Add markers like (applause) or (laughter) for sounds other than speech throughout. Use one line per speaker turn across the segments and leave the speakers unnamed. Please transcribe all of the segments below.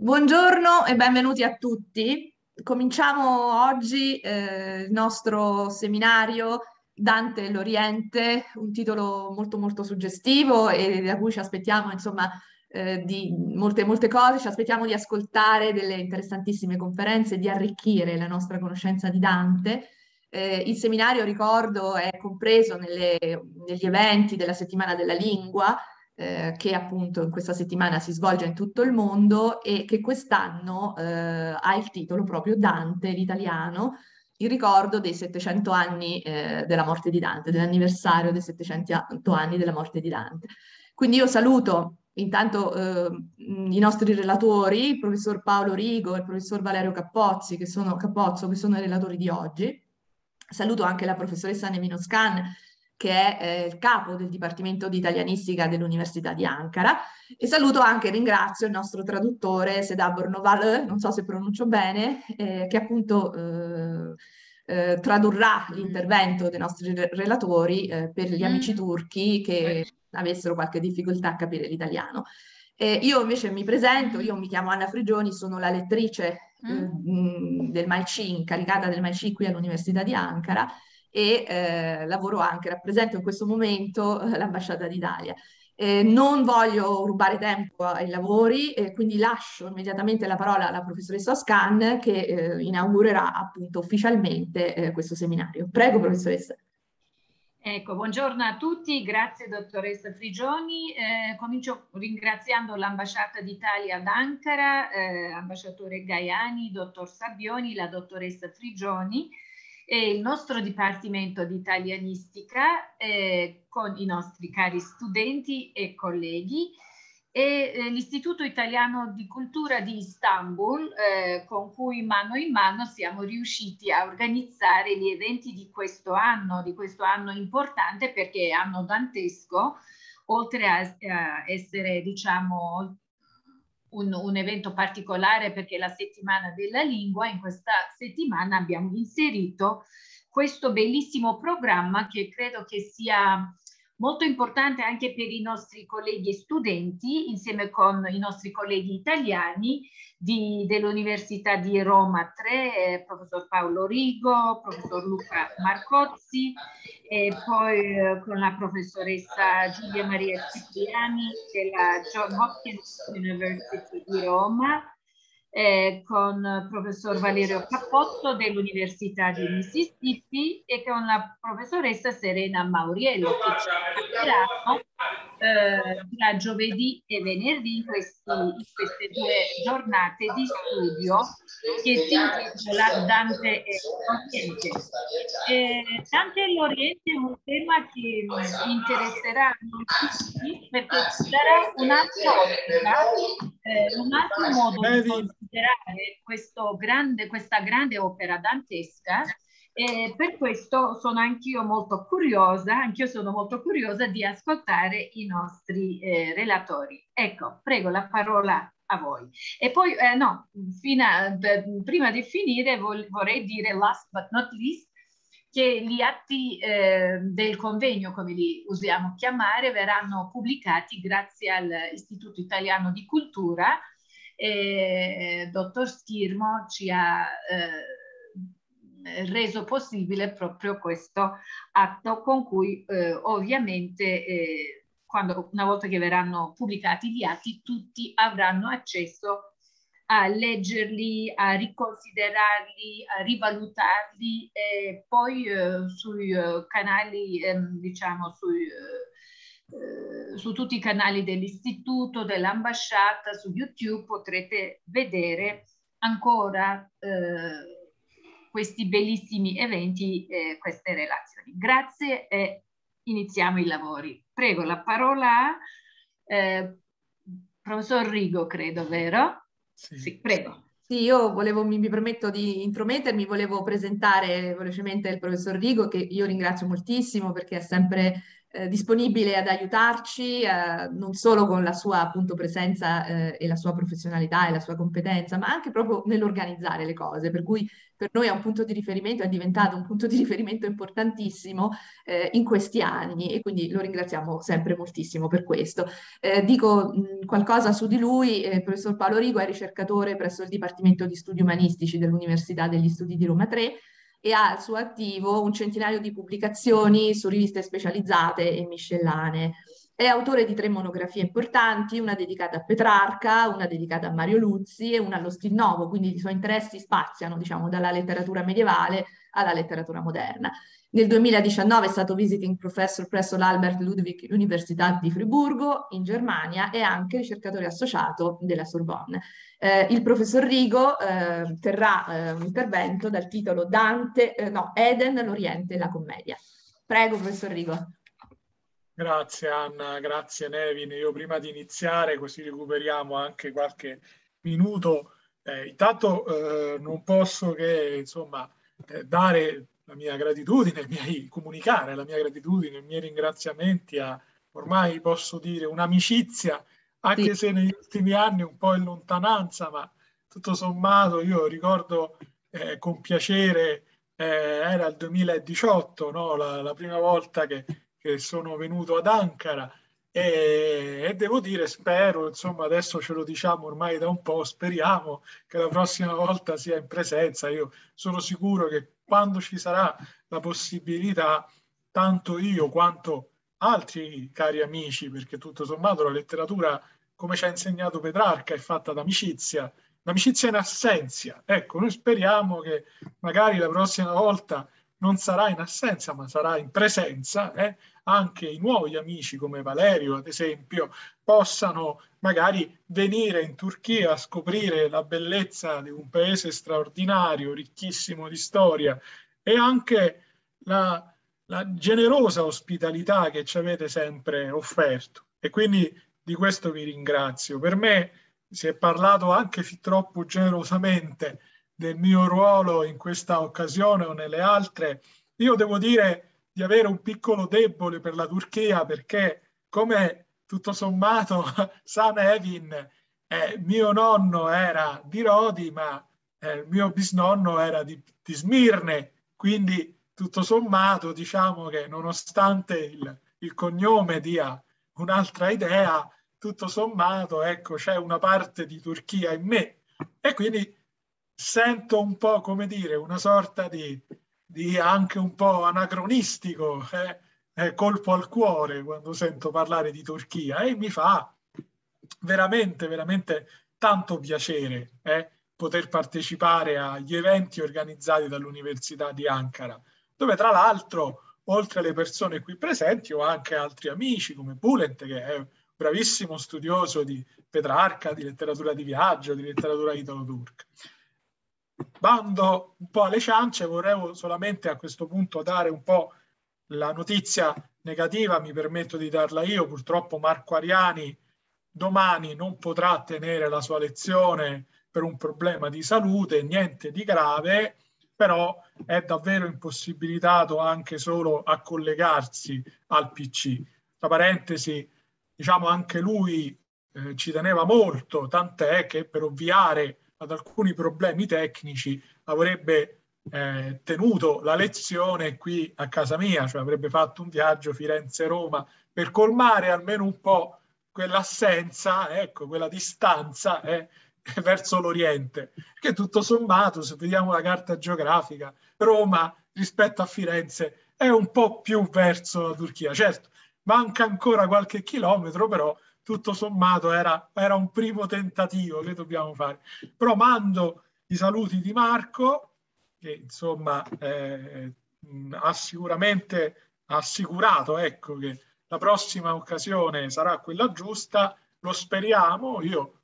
Buongiorno e benvenuti a tutti. Cominciamo oggi eh, il nostro seminario Dante e l'Oriente, un titolo molto molto suggestivo e da cui ci aspettiamo insomma eh, di molte molte cose, ci aspettiamo di ascoltare delle interessantissime conferenze, di arricchire la nostra conoscenza di Dante. Eh, il seminario, ricordo, è compreso nelle, negli eventi della settimana della lingua, eh, che appunto in questa settimana si svolge in tutto il mondo e che quest'anno eh, ha il titolo proprio Dante, l'italiano, il ricordo dei 700 anni eh, della morte di Dante, dell'anniversario dei 700 anni della morte di Dante. Quindi io saluto intanto eh, i nostri relatori, il professor Paolo Rigo e il professor Valerio Cappozzi, che sono, Cappozzo, che sono i relatori di oggi. Saluto anche la professoressa Nemino Scan, che è eh, il capo del Dipartimento di Italianistica dell'Università di Ankara. E saluto anche e ringrazio il nostro traduttore Seda Bornoval, non so se pronuncio bene, eh, che appunto eh, eh tradurrà l'intervento dei nostri relatori eh, per gli amici turchi che avessero qualche difficoltà a capire l'italiano. io invece mi presento, io mi chiamo Anna Frigioni, sono la lettrice mm. del MAIC, incaricata del MAIC qui all'Università di Ankara e eh, lavoro anche, rappresento in questo momento eh, l'ambasciata d'Italia. Eh, non voglio rubare tempo ai lavori, eh, quindi lascio immediatamente la parola alla professoressa Scan che eh, inaugurerà appunto ufficialmente eh, questo seminario. Prego professoressa.
Ecco, buongiorno a tutti, grazie dottoressa Frigioni. Eh, comincio ringraziando l'ambasciata d'Italia ad Ankara, ambasciatore Gaiani, dottor Sabbioni, la dottoressa Frigioni e il nostro Dipartimento di Italianistica eh, con i nostri cari studenti e colleghi. E eh, l'Istituto Italiano di Cultura di Istanbul eh, con cui mano in mano siamo riusciti a organizzare gli eventi di questo anno, di questo anno importante perché è anno dantesco, oltre a, a essere diciamo un, un, evento particolare perché la settimana della lingua, in questa settimana abbiamo inserito questo bellissimo programma che credo che sia molto importante anche per i nostri colleghi studenti, insieme con i nostri colleghi italiani dell'Università di Roma 3, eh, professor Paolo Rigo, professor Luca Marcozzi, e poi eh, con la professoressa Giulia Maria Cipriani della John Hopkins University di Roma, eh, con il professor Valerio Cappotto dell'Università di Mississippi e con la professoressa Serena Mauriello che ci parleranno eh, tra giovedì e venerdì in, questi, in, queste due giornate di studio che si intitola Dante e l'Oriente. Eh, Dante e l'Oriente è un tema che interesserà non tutti perché ci darà un'altra ottica, eh, un altro modo di considerare grande, questa grande opera dantesca e per questo sono anch'io molto curiosa, anch'io sono molto curiosa di ascoltare i nostri eh, relatori. Ecco, prego la parola a voi. E poi, eh, no, a, de, prima di finire vol, vorrei dire last but not least che gli atti eh, del convegno, come li usiamo chiamare, verranno pubblicati grazie all'Istituto Italiano di Cultura. Eh, dottor Schirmo ci ha eh, reso possibile proprio questo atto con cui eh, ovviamente eh, quando, una volta che verranno pubblicati gli atti tutti avranno accesso a leggerli, a riconsiderarli, a rivalutarli e poi eh, sui eh, canali, ehm, diciamo, sui, eh, su tutti i canali dell'istituto, dell'ambasciata, su YouTube potrete vedere ancora eh, questi bellissimi eventi, eh, queste relazioni. Grazie e iniziamo i lavori. Prego, la parola a eh, professor Rigo, credo, vero?
Sì, sì prego. Sì, io volevo, mi, mi, permetto di intromettermi, volevo presentare velocemente il professor Rigo, che io ringrazio moltissimo perché è sempre eh, disponibile ad aiutarci, eh, non solo con la sua appunto presenza eh, e la sua professionalità e la sua competenza, ma anche proprio nell'organizzare le cose, per cui per noi è un punto di riferimento, è diventato un punto di riferimento importantissimo eh, in questi anni e quindi lo ringraziamo sempre moltissimo per questo. Eh, dico mh, qualcosa su di lui, il professor Paolo Rigo è ricercatore presso il Dipartimento di Studi Umanistici dell'Università degli Studi di Roma 3, e ha al suo attivo un centinaio di pubblicazioni su riviste specializzate e miscellanee. È autore di tre monografie importanti, una dedicata a Petrarca, una dedicata a Mario Luzzi e una allo stil novo, quindi i suoi interessi spaziano diciamo, dalla letteratura medievale alla letteratura moderna. Nel 2019 è stato visiting professor presso l'Albert Ludwig Università di Friburgo in Germania e anche ricercatore associato della Sorbonne. Eh, il professor Rigo eh, terrà eh, un intervento dal titolo Dante, eh, no, Eden, l'Oriente e la commedia. Prego, professor Rigo.
Grazie Anna, grazie Nevin. Io prima di iniziare, così recuperiamo anche qualche minuto, eh, intanto eh, non posso che insomma dare la mia gratitudine, miei, comunicare la mia gratitudine, i miei ringraziamenti a ormai posso dire un'amicizia, anche sì. se negli ultimi anni un po' in lontananza, ma tutto sommato io ricordo eh, con piacere, eh, era il 2018, no? la, la, prima volta che, che, sono venuto ad Ankara e, e, devo dire, spero, insomma adesso ce lo diciamo ormai da un po', speriamo che la prossima volta sia in presenza, io sono sicuro che quando ci sarà la possibilità, tanto io quanto altri cari amici, perché tutto sommato la letteratura, come ci ha insegnato Petrarca, è fatta d'amicizia, l'amicizia in assenza. Ecco, noi speriamo che magari la prossima volta non sarà in assenza, ma sarà in presenza, eh? anche i nuovi amici come Valerio, ad esempio, possano magari venire in Turchia a scoprire la bellezza di un paese straordinario, ricchissimo di storia e anche la, la generosa ospitalità che ci avete sempre offerto. E quindi di questo vi ringrazio. Per me si è parlato anche fin troppo generosamente del mio ruolo in questa occasione o nelle altre. Io devo dire di avere un piccolo debole per la Turchia perché come tutto sommato (laughs) sa Nevin, eh, mio nonno era di Rodi, ma eh, il mio bisnonno era di, di Smirne, quindi tutto sommato diciamo che nonostante il, il cognome dia un'altra idea, tutto sommato ecco c'è una parte di Turchia in me e quindi sento un po' come dire una sorta di, di anche un po' anacronistico eh, eh, colpo al cuore quando sento parlare di Turchia e mi fa veramente, veramente tanto piacere eh, poter partecipare agli eventi organizzati dall'Università di Ankara, dove tra l'altro, oltre alle persone qui presenti, ho anche altri amici come Bulent, che è un bravissimo studioso di Petrarca, di letteratura di viaggio, di letteratura italo-turca. Bando un po' alle ciance, vorrei solamente a questo punto dare un po' La notizia negativa mi permetto di darla io, purtroppo Marco Ariani domani non potrà tenere la sua lezione per un problema di salute, niente di grave, però è davvero impossibilitato anche solo a collegarsi al PC. Tra parentesi, diciamo anche lui eh, ci teneva molto, tant'è che per ovviare ad alcuni problemi tecnici avrebbe eh, tenuto la lezione qui a casa mia, cioè avrebbe fatto un viaggio Firenze-Roma per colmare almeno un po' quell'assenza, ecco, quella distanza eh, (laughs) verso l'Oriente, che tutto sommato, se vediamo la carta geografica, Roma rispetto a Firenze è un po' più verso la Turchia. Certo, manca ancora qualche chilometro, però tutto sommato era, era un primo tentativo che dobbiamo fare. Però mando i saluti di Marco, che insomma eh, ha sicuramente assicurato ecco, che la prossima occasione sarà quella giusta, lo speriamo, io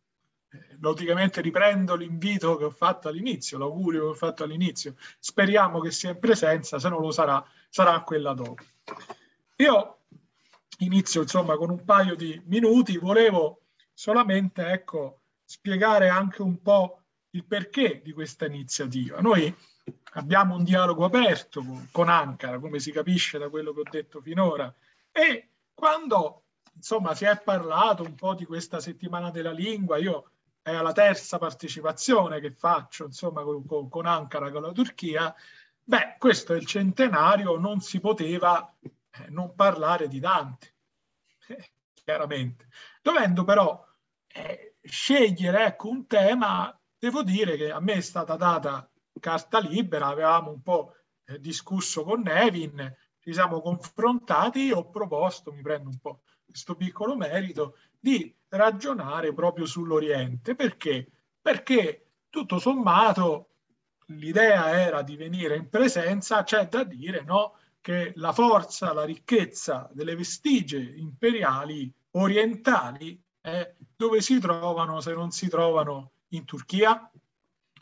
eh, logicamente riprendo l'invito che ho fatto all'inizio, l'augurio che ho fatto all'inizio, speriamo che sia in presenza, se non lo sarà, sarà quella dopo. Io inizio insomma con un paio di minuti, volevo solamente ecco, spiegare anche un po' il perché di questa iniziativa. Noi abbiamo un dialogo aperto con, Ankara, come si capisce da quello che ho detto finora, E quando insomma si è parlato un po' di questa settimana della lingua, io è la terza partecipazione che faccio insomma con, con Ankara, con la Turchia, beh, questo è il centenario, non si poteva non parlare di Dante, (laughs) eh, chiaramente. Dovendo però eh, scegliere ecco, un tema, devo dire che a me è stata data carta libera, avevamo un po' eh, discusso con Nevin, ci siamo confrontati, ho proposto, mi prendo un po' questo piccolo merito, di ragionare proprio sull'Oriente. Perché? Perché tutto sommato l'idea era di venire in presenza, c'è da dire no, che la forza, la ricchezza delle vestigie imperiali orientali eh, dove si trovano se non si trovano in Turchia?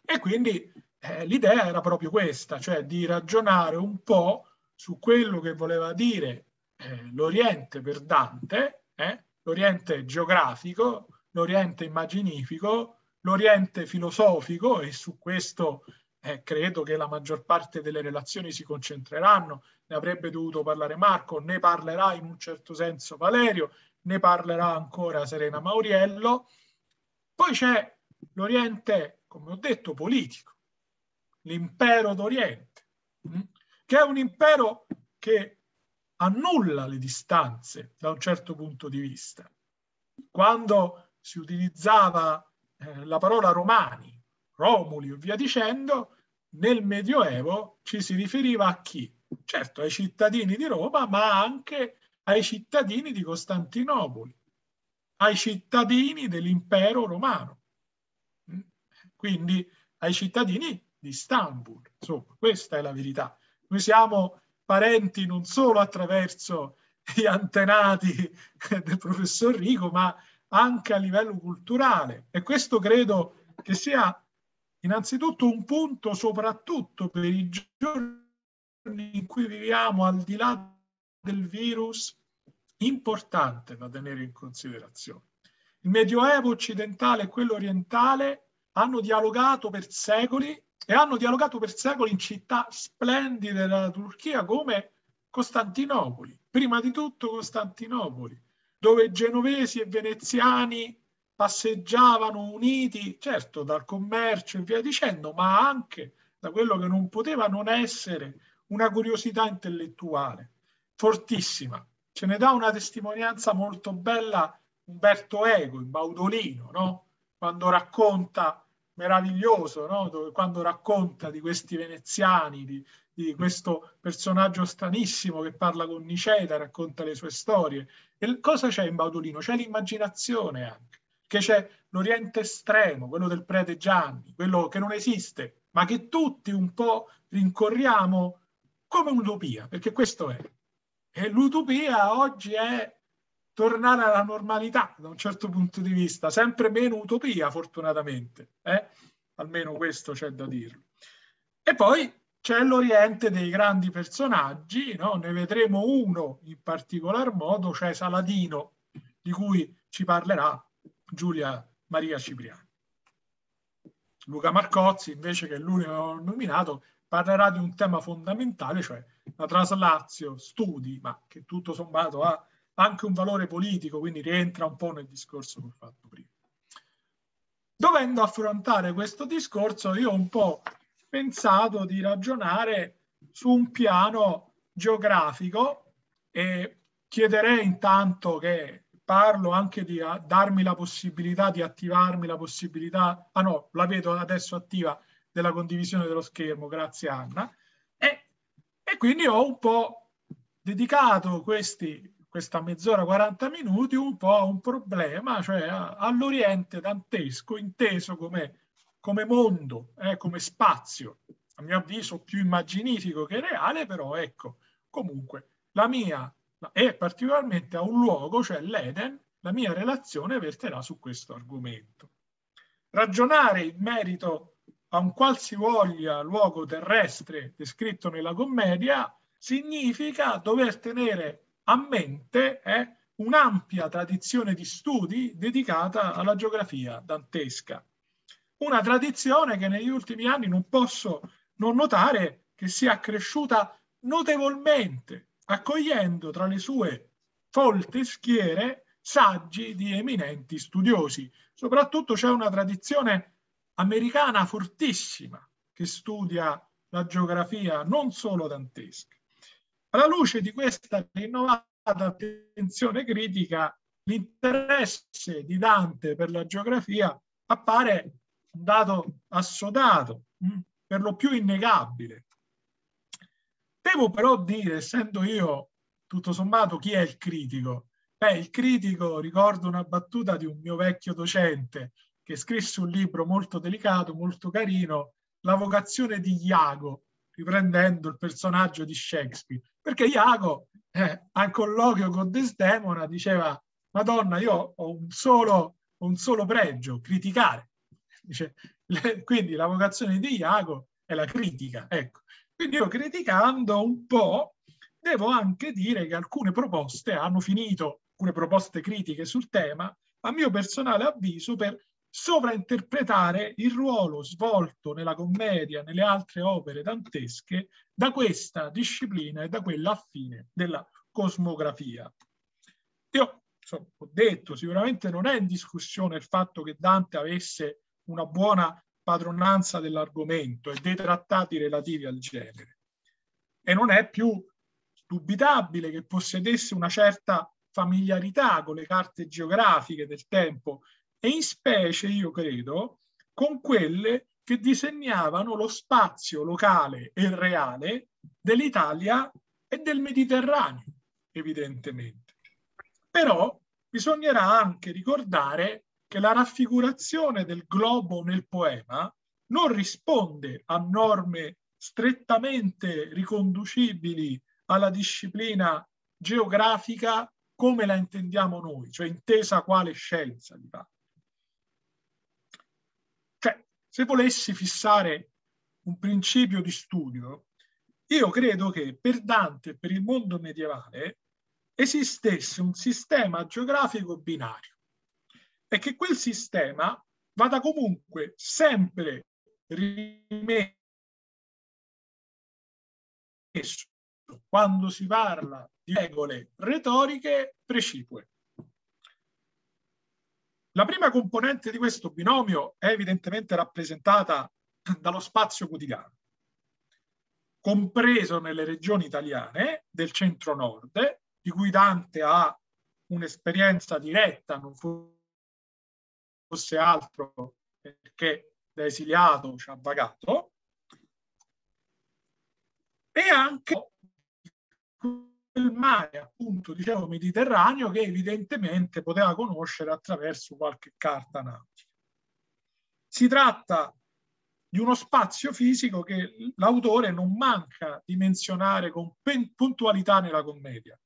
E quindi eh, l'idea era proprio questa, cioè di ragionare un po' su quello che voleva dire eh, l'Oriente per Dante, eh, l'Oriente geografico, l'Oriente immaginifico, l'Oriente filosofico e su questo eh, credo che la maggior parte delle relazioni si concentreranno. Ne avrebbe dovuto parlare Marco, ne parlerà in un certo senso Valerio, ne parlerà ancora Serena Mauriello. Poi c'è l'Oriente, come ho detto, politico, l'impero d'Oriente, mm, che è un impero che annulla le distanze da un certo punto di vista. Quando si utilizzava eh, la parola romani, Romuli e via dicendo, nel Medioevo ci si riferiva a chi? Certo ai cittadini di Roma, ma anche ai cittadini di Costantinopoli, ai cittadini dell'impero romano, mm? quindi ai cittadini di Istanbul. Insomma, questa è la verità. Noi siamo parenti non solo attraverso (laughs) gli antenati del professor Rico, ma anche a livello culturale. E questo credo che sia innanzitutto un punto soprattutto per i giorni in cui viviamo al di là del virus importante da tenere in considerazione. Il Medioevo occidentale e quello orientale hanno dialogato per secoli e hanno dialogato per secoli in città splendide della Turchia come Costantinopoli, prima di tutto Costantinopoli, dove genovesi e veneziani passeggiavano uniti, certo dal commercio e via dicendo, ma anche da quello che non poteva non essere una curiosità intellettuale fortissima. Ce ne dà una testimonianza molto bella Umberto Eco in Baudolino, no? quando racconta meraviglioso, no? Dove, quando racconta di questi veneziani, di, di, questo personaggio stranissimo che parla con Niceta, racconta le sue storie. E cosa c'è in Baudolino? C'è l'immaginazione anche, che c'è l'Oriente estremo, quello del prete Gianni, quello che non esiste, ma che tutti un po' rincorriamo come un'utopia, perché questo è. E l'utopia oggi è tornare alla normalità da un certo punto di vista, sempre meno utopia fortunatamente, eh? almeno questo c'è da dirlo. E poi c'è l'Oriente dei grandi personaggi, no? ne vedremo uno in particolar modo, cioè Saladino, di cui ci parlerà Giulia Maria Cipriani. Luca Marcozzi, invece che l'unico nominato, parlerà di un tema fondamentale, cioè la traslazio studi, ma che tutto sommato ha anche un valore politico, quindi rientra un po' nel discorso che ho fatto prima. Dovendo affrontare questo discorso, io ho un po' pensato di ragionare su un piano geografico e chiederei intanto che parlo anche di darmi la possibilità di attivarmi la possibilità, ah no, la vedo adesso attiva, della condivisione dello schermo, grazie Anna, e, e quindi ho un po' dedicato questi questa mezz'ora, 40 minuti, un po' a un problema, cioè all'Oriente dantesco, inteso come, come mondo, eh, come spazio, a mio avviso più immaginifico che reale, però ecco, comunque la mia, e particolarmente a un luogo, cioè l'Eden, la mia relazione verterà su questo argomento. Ragionare in merito a un qualsivoglia luogo terrestre descritto nella commedia significa dover tenere a mente è un'ampia tradizione di studi dedicata alla geografia dantesca. Una tradizione che negli ultimi anni non posso non notare che sia cresciuta notevolmente, accogliendo tra le sue folte schiere saggi di eminenti studiosi. Soprattutto c'è una tradizione americana fortissima che studia la geografia non solo dantesca. Alla luce di questa rinnovata attenzione critica, l'interesse di Dante per la geografia appare un dato assodato, mm, per lo più innegabile. Devo però dire, essendo io tutto sommato chi è il critico? Beh, il critico, ricordo una battuta di un mio vecchio docente che scrisse un libro molto delicato, molto carino, La vocazione di Iago, riprendendo il personaggio di Shakespeare. Perché Iago, eh, al colloquio con Desdemona, diceva, Madonna, io ho un solo, un solo pregio, criticare. Dice, (laughs) le, quindi la vocazione di Iago è la critica. Ecco. Quindi io criticando un po', devo anche dire che alcune proposte hanno finito, alcune proposte critiche sul tema, a mio personale avviso, per sovrainterpretare il ruolo svolto nella commedia, nelle altre opere dantesche, da questa disciplina e da quella affine della cosmografia. Io insomma, ho detto, sicuramente non è in discussione il fatto che Dante avesse una buona padronanza dell'argomento e dei trattati relativi al genere. E non è più dubitabile che possedesse una certa familiarità con le carte geografiche del tempo e in specie, io credo, con quelle che disegnavano lo spazio locale e reale dell'Italia e del Mediterraneo, evidentemente. Però bisognerà anche ricordare che la raffigurazione del globo nel poema non risponde a norme strettamente riconducibili alla disciplina geografica come la intendiamo noi, cioè intesa quale scienza di fatto. Se volessi fissare un principio di studio, io credo che per Dante e per il mondo medievale esistesse un sistema geografico binario e che quel sistema vada comunque sempre rimesso quando si parla di regole retoriche precipue. La prima componente di questo binomio è evidentemente rappresentata dallo spazio quotidiano, compreso nelle regioni italiane del centro-nord, di cui Dante ha un'esperienza diretta, non fosse altro perché da esiliato ci ha vagato, e anche il mare appunto dicevo mediterraneo che evidentemente poteva conoscere attraverso qualche carta nautica. Si tratta di uno spazio fisico che l'autore non manca di menzionare con puntualità nella commedia.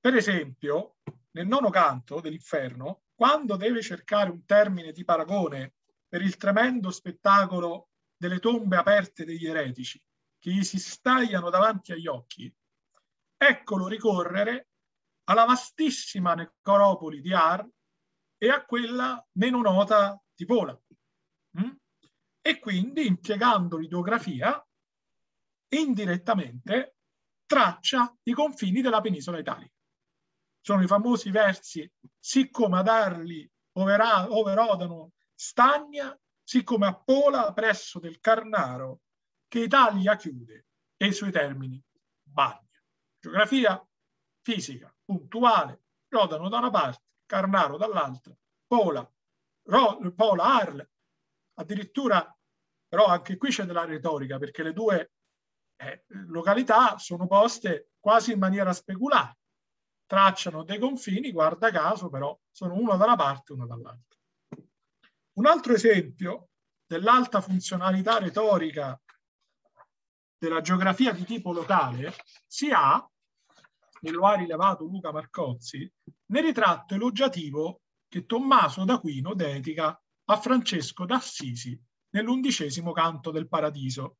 Per esempio, nel nono canto dell'Inferno, quando deve cercare un termine di paragone per il tremendo spettacolo delle tombe aperte degli eretici che gli si stagliano davanti agli occhi, eccolo ricorrere alla vastissima necropoli di Ar e a quella meno nota di Pola. Mm? E quindi, impiegando l'ideografia, indirettamente traccia i confini della penisola italica. Sono i famosi versi siccome ad Arli overodano stagna, siccome a Pola presso del Carnaro, che Italia chiude e i suoi termini bagna. Geografia fisica, puntuale, Rodano da una parte, Carnaro dall'altra, Pola, Ro, Pola, Arle, addirittura, però anche qui c'è della retorica perché le due eh, località sono poste quasi in maniera speculare, tracciano dei confini, guarda caso, però sono uno da una parte e uno dall'altra. Un altro esempio dell'alta funzionalità retorica della geografia di tipo locale si ha, e lo ha rilevato Luca Marcozzi, nel ritratto elogiativo che Tommaso d'Aquino dedica a Francesco d'Assisi nell'undicesimo canto del Paradiso.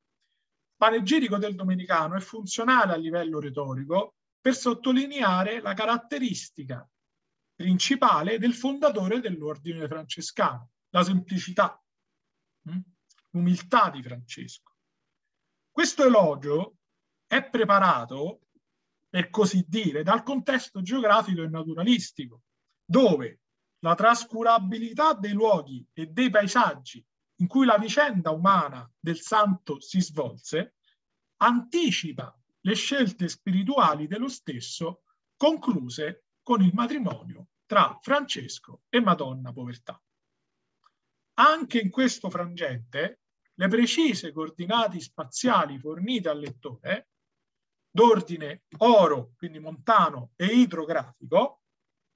Panegirico del Domenicano è funzionale a livello retorico per sottolineare la caratteristica principale del fondatore dell'ordine francescano, la semplicità, hm? l'umiltà di Francesco. Questo elogio è preparato per così dire, dal contesto geografico e naturalistico, dove la trascurabilità dei luoghi e dei paesaggi in cui la vicenda umana del santo si svolse anticipa le scelte spirituali dello stesso concluse con il matrimonio tra Francesco e Madonna Povertà. Anche in questo frangente le precise coordinate spaziali fornite al lettore, d'ordine oro, quindi montano e idrografico,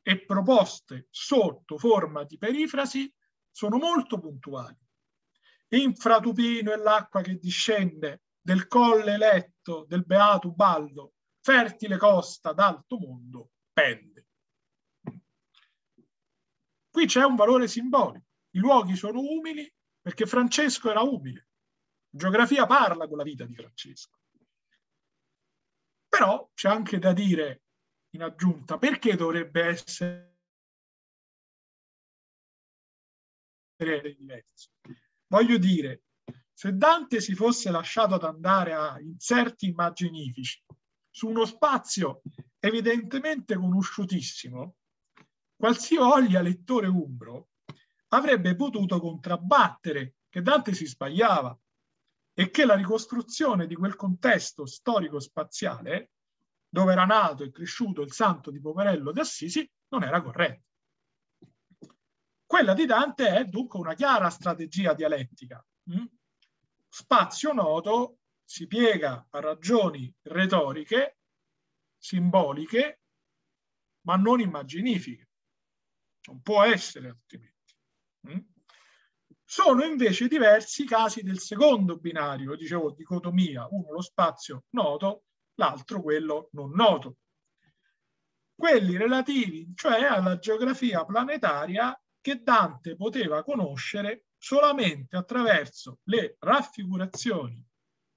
e proposte sotto forma di perifrasi, sono molto puntuali. Infratupino e l'acqua che discende del colle eletto del Beato Baldo, fertile costa d'alto mondo, pende. Qui c'è un valore simbolico. I luoghi sono umili perché Francesco era umile. Geografia parla con la vita di Francesco. Però c'è anche da dire in aggiunta perché dovrebbe essere diverso. Voglio dire, se Dante si fosse lasciato ad andare a inserti immaginifici su uno spazio evidentemente conosciutissimo, qualsivoglia lettore umbro avrebbe potuto contrabbattere che Dante si sbagliava e che la ricostruzione di quel contesto storico-spaziale dove era nato e cresciuto il santo di Poverello d'Assisi non era corretta. Quella di Dante è dunque una chiara strategia dialettica. Mm? Spazio noto si piega a ragioni retoriche, simboliche, ma non immaginifiche. Non può essere altrimenti. Mm? Sono invece diversi i casi del secondo binario, dicevo, dicotomia, uno lo spazio noto, l'altro quello non noto. Quelli relativi, cioè alla geografia planetaria che Dante poteva conoscere solamente attraverso le raffigurazioni,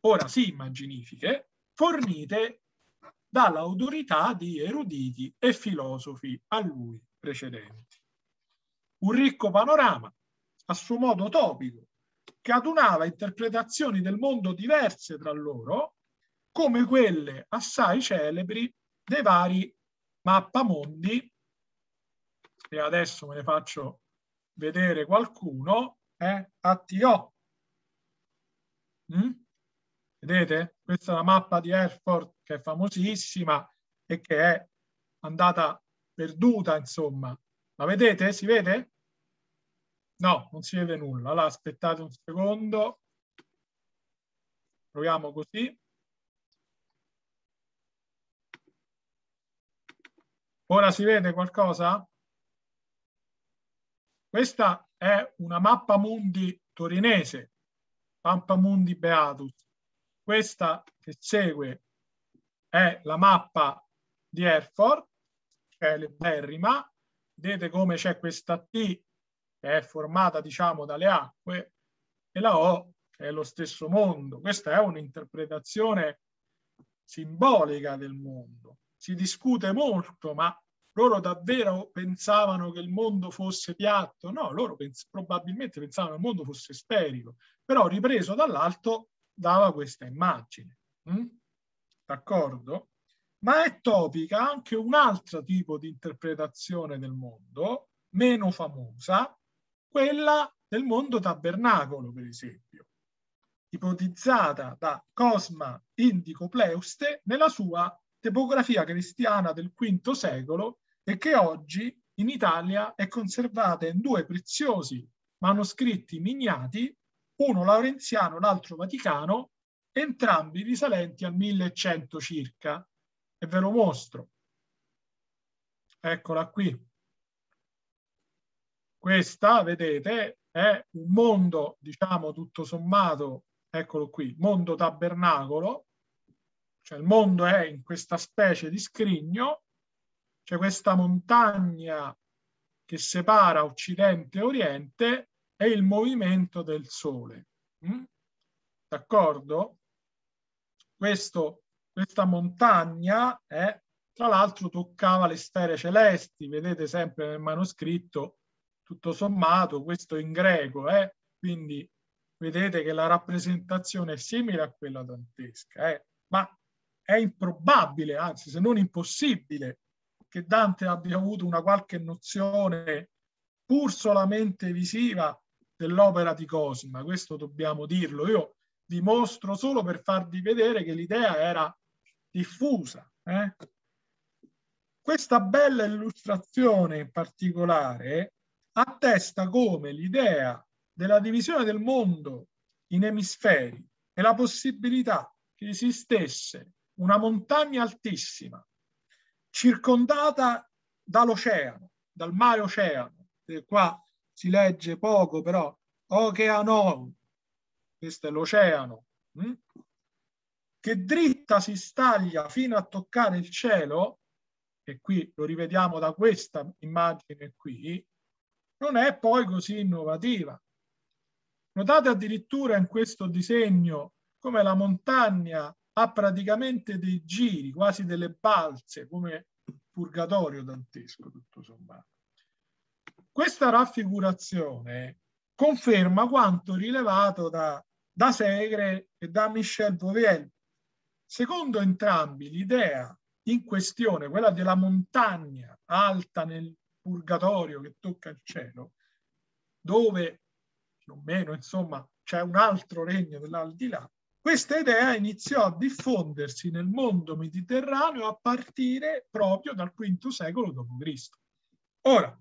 ora sì immaginifiche, fornite dall'autorità di eruditi e filosofi a lui precedenti. Un ricco panorama, a suo modo topico, che adunava interpretazioni del mondo diverse tra loro, come quelle assai celebri dei vari mappamondi, e adesso me ne faccio vedere qualcuno, eh, ATO. Mm? Vedete? Questa è la mappa di Erfurt che è famosissima e che è andata perduta, insomma. La vedete? Si vede? No, non si vede nulla. Allora aspettate un secondo. Proviamo così. Ora si vede qualcosa? Questa è una mappa mundi torinese, mappa mundi Beatus. Questa che segue è la mappa di Erfurt, che è l'Eberrima. Vedete come c'è questa T che è formata diciamo dalle acque e la O è lo stesso mondo. Questa è un'interpretazione simbolica del mondo. Si discute molto, ma loro davvero pensavano che il mondo fosse piatto? No, loro pens probabilmente pensavano che il mondo fosse sferico, però ripreso dall'alto dava questa immagine. Mm? D'accordo? Ma è topica anche un altro tipo di interpretazione del mondo, meno famosa, quella del mondo tabernacolo, per esempio, ipotizzata da Cosma Indico Pleuste nella sua topografia cristiana del V secolo e che oggi in Italia è conservata in due preziosi manoscritti miniati, uno laurenziano, l'altro vaticano, entrambi risalenti al 1100 circa. E ve lo mostro. Eccola qui. Questa, vedete, è un mondo, diciamo, tutto sommato, eccolo qui, mondo tabernacolo, cioè il mondo è in questa specie di scrigno, c'è questa montagna che separa Occidente e Oriente e il movimento del Sole. Mm? D'accordo? Questa montagna è, tra l'altro toccava le sfere celesti, vedete sempre nel manoscritto tutto sommato questo in greco, eh? quindi vedete che la rappresentazione è simile a quella dantesca, eh? ma è improbabile, anzi se non impossibile, che Dante abbia avuto una qualche nozione pur solamente visiva dell'opera di Cosima, questo dobbiamo dirlo. Io dimostro solo per farvi vedere che l'idea era diffusa. Eh? Questa bella illustrazione in particolare attesta come l'idea della divisione del mondo in emisferi e la possibilità che esistesse una montagna altissima circondata dall'oceano, dal mare oceano, e qua si legge poco però, oceanon, questo è l'oceano, hm? che dritta si staglia fino a toccare il cielo, e qui lo rivediamo da questa immagine qui, non è poi così innovativa. Notate addirittura in questo disegno come la montagna ha praticamente dei giri, quasi delle balze, come purgatorio dantesco, tutto sommato. Questa raffigurazione conferma quanto rilevato da, da Segre e da Michel Vauviel. Secondo entrambi, l'idea in questione, quella della montagna alta nel purgatorio che tocca il cielo, dove più o meno, insomma, c'è un altro regno dell'aldilà, questa idea iniziò a diffondersi nel mondo mediterraneo a partire proprio dal V secolo d.C. Ora,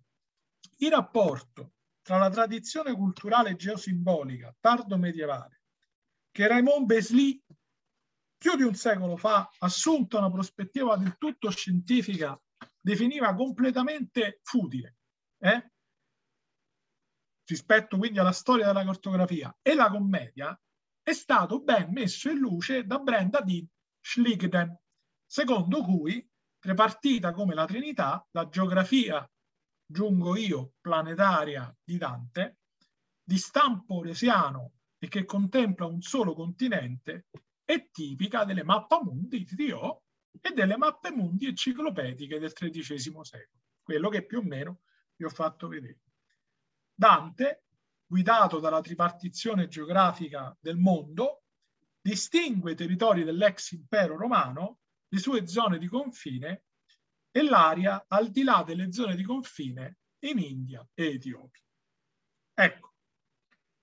il rapporto tra la tradizione culturale geosimbolica tardo medievale che Raymond Besly più di un secolo fa, assunto una prospettiva del tutto scientifica, definiva completamente futile, eh? rispetto quindi alla storia della cartografia e la commedia, è stato ben messo in luce da Brenda di Schligden, secondo cui, prepartita come la Trinità, la geografia, giungo io, planetaria di Dante, di stampo resiano e che contempla un solo continente, è tipica delle mappamundi di Dio e delle mappe mundi enciclopediche del XIII secolo, quello che più o meno vi ho fatto vedere. Dante guidato dalla tripartizione geografica del mondo, distingue i territori dell'ex impero romano, le sue zone di confine e l'area al di là delle zone di confine in India e Etiopia. Ecco,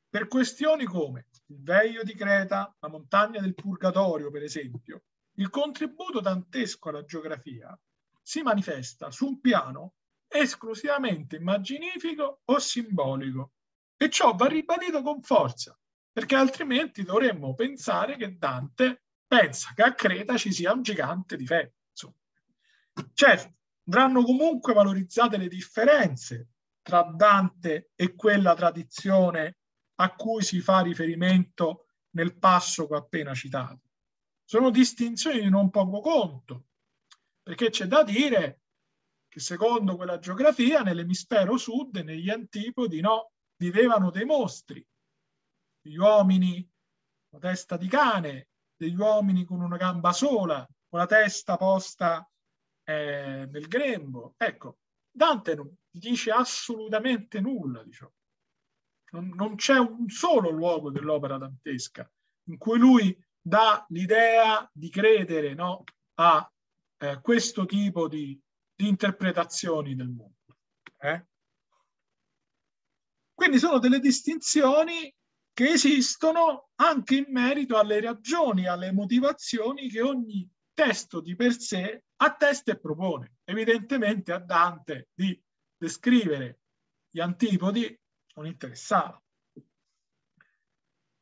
per questioni come il Veio di Creta, la montagna del Purgatorio, per esempio, il contributo dantesco alla geografia si manifesta su un piano esclusivamente immaginifico o simbolico e ciò va ribadito con forza, perché altrimenti dovremmo pensare che Dante pensa che a Creta ci sia un gigante di ferro. Certo, andranno comunque valorizzate le differenze tra Dante e quella tradizione a cui si fa riferimento nel passo che ho appena citato. Sono distinzioni di non poco conto, perché c'è da dire che secondo quella geografia nell'emisfero sud, negli antipodi, no, vivevano dei mostri, degli uomini con testa di cane, degli uomini con una gamba sola, con la testa posta eh, nel grembo. Ecco, Dante non dice assolutamente nulla di ciò. Non, non c'è un solo luogo dell'opera dantesca in cui lui dà l'idea di credere no, a eh, questo tipo di, di, interpretazioni del mondo. Eh? Quindi sono delle distinzioni che esistono anche in merito alle ragioni, alle motivazioni che ogni testo di per sé attesta e propone. Evidentemente a Dante di descrivere gli antipodi non interessava.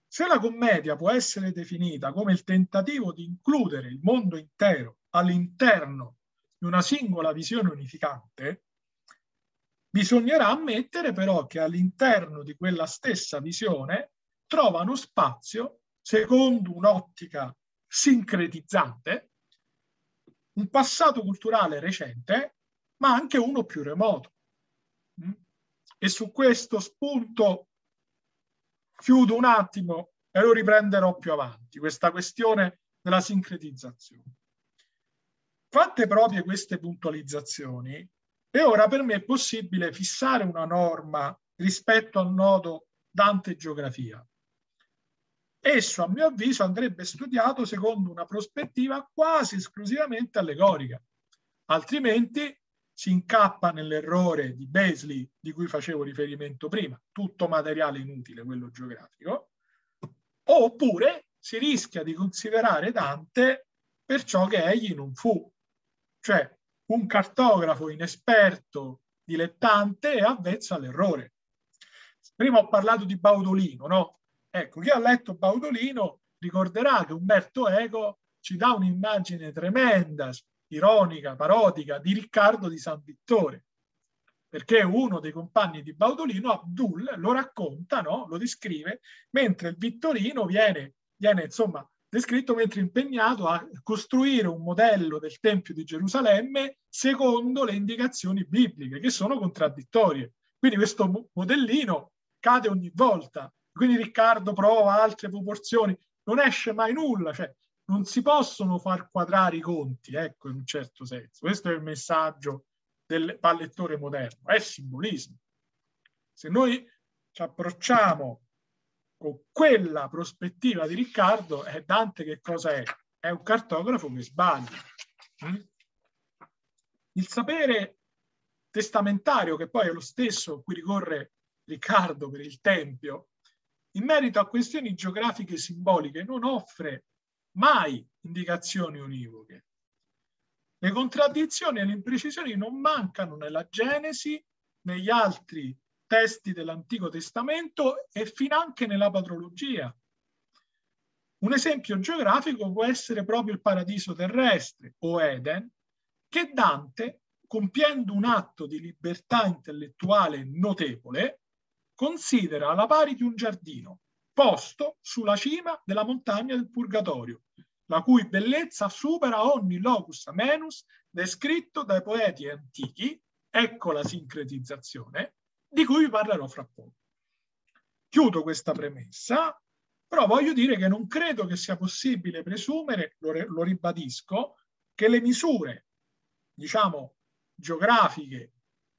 Se la commedia può essere definita come il tentativo di includere il mondo intero all'interno di una singola visione unificante, Bisognerà ammettere però che all'interno di quella stessa visione trovano spazio, secondo un'ottica sincretizzante, un passato culturale recente, ma anche uno più remoto. Mm? E su questo spunto chiudo un attimo e lo riprenderò più avanti, questa questione della sincretizzazione. Fatte proprie queste puntualizzazioni, e ora per me è possibile fissare una norma rispetto al nodo Dante Geografia. esso, a mio avviso, andrebbe studiato secondo una prospettiva quasi esclusivamente allegorica. Altrimenti si incappa nell'errore di Beasley di cui facevo riferimento prima, tutto materiale inutile, quello geografico, oppure si rischia di considerare Dante per ciò che egli non fu, cioè un cartografo inesperto, dilettante e avvezzo all'errore. Prima ho parlato di Baudolino, no? Ecco, chi ha letto Baudolino ricorderà che Umberto Eco ci dà un'immagine tremenda, ironica, parodica di Riccardo di San Vittore, perché uno dei compagni di Baudolino, Abdul, lo racconta, no? lo descrive, mentre il Vittorino viene, viene insomma descritto mentre impegnato a costruire un modello del Tempio di Gerusalemme secondo le indicazioni bibliche, che sono contraddittorie. Quindi questo modellino cade ogni volta. Quindi Riccardo prova altre proporzioni, non esce mai nulla, cioè non si possono far quadrare i conti, ecco, in un certo senso. Questo è il messaggio del pallettore moderno, è simbolismo. Se noi ci approcciamo con quella prospettiva di Riccardo, è Dante che cosa è? È un cartografo che sbaglia. Mm? Il sapere testamentario, che poi è lo stesso a cui ricorre Riccardo per il Tempio, in merito a questioni geografiche e simboliche non offre mai indicazioni univoche. Le contraddizioni e le imprecisioni non mancano nella Genesi, negli altri testi dell'Antico Testamento e finanche nella patrologia. Un esempio geografico può essere proprio il paradiso terrestre o Eden, che Dante, compiendo un atto di libertà intellettuale notevole, considera alla pari di un giardino posto sulla cima della montagna del Purgatorio, la cui bellezza supera ogni locus amenus descritto dai poeti antichi, ecco la sincretizzazione, di cui vi parlerò fra poco. Chiudo questa premessa, però voglio dire che non credo che sia possibile presumere, lo, lo ribadisco, che le misure, diciamo, geografiche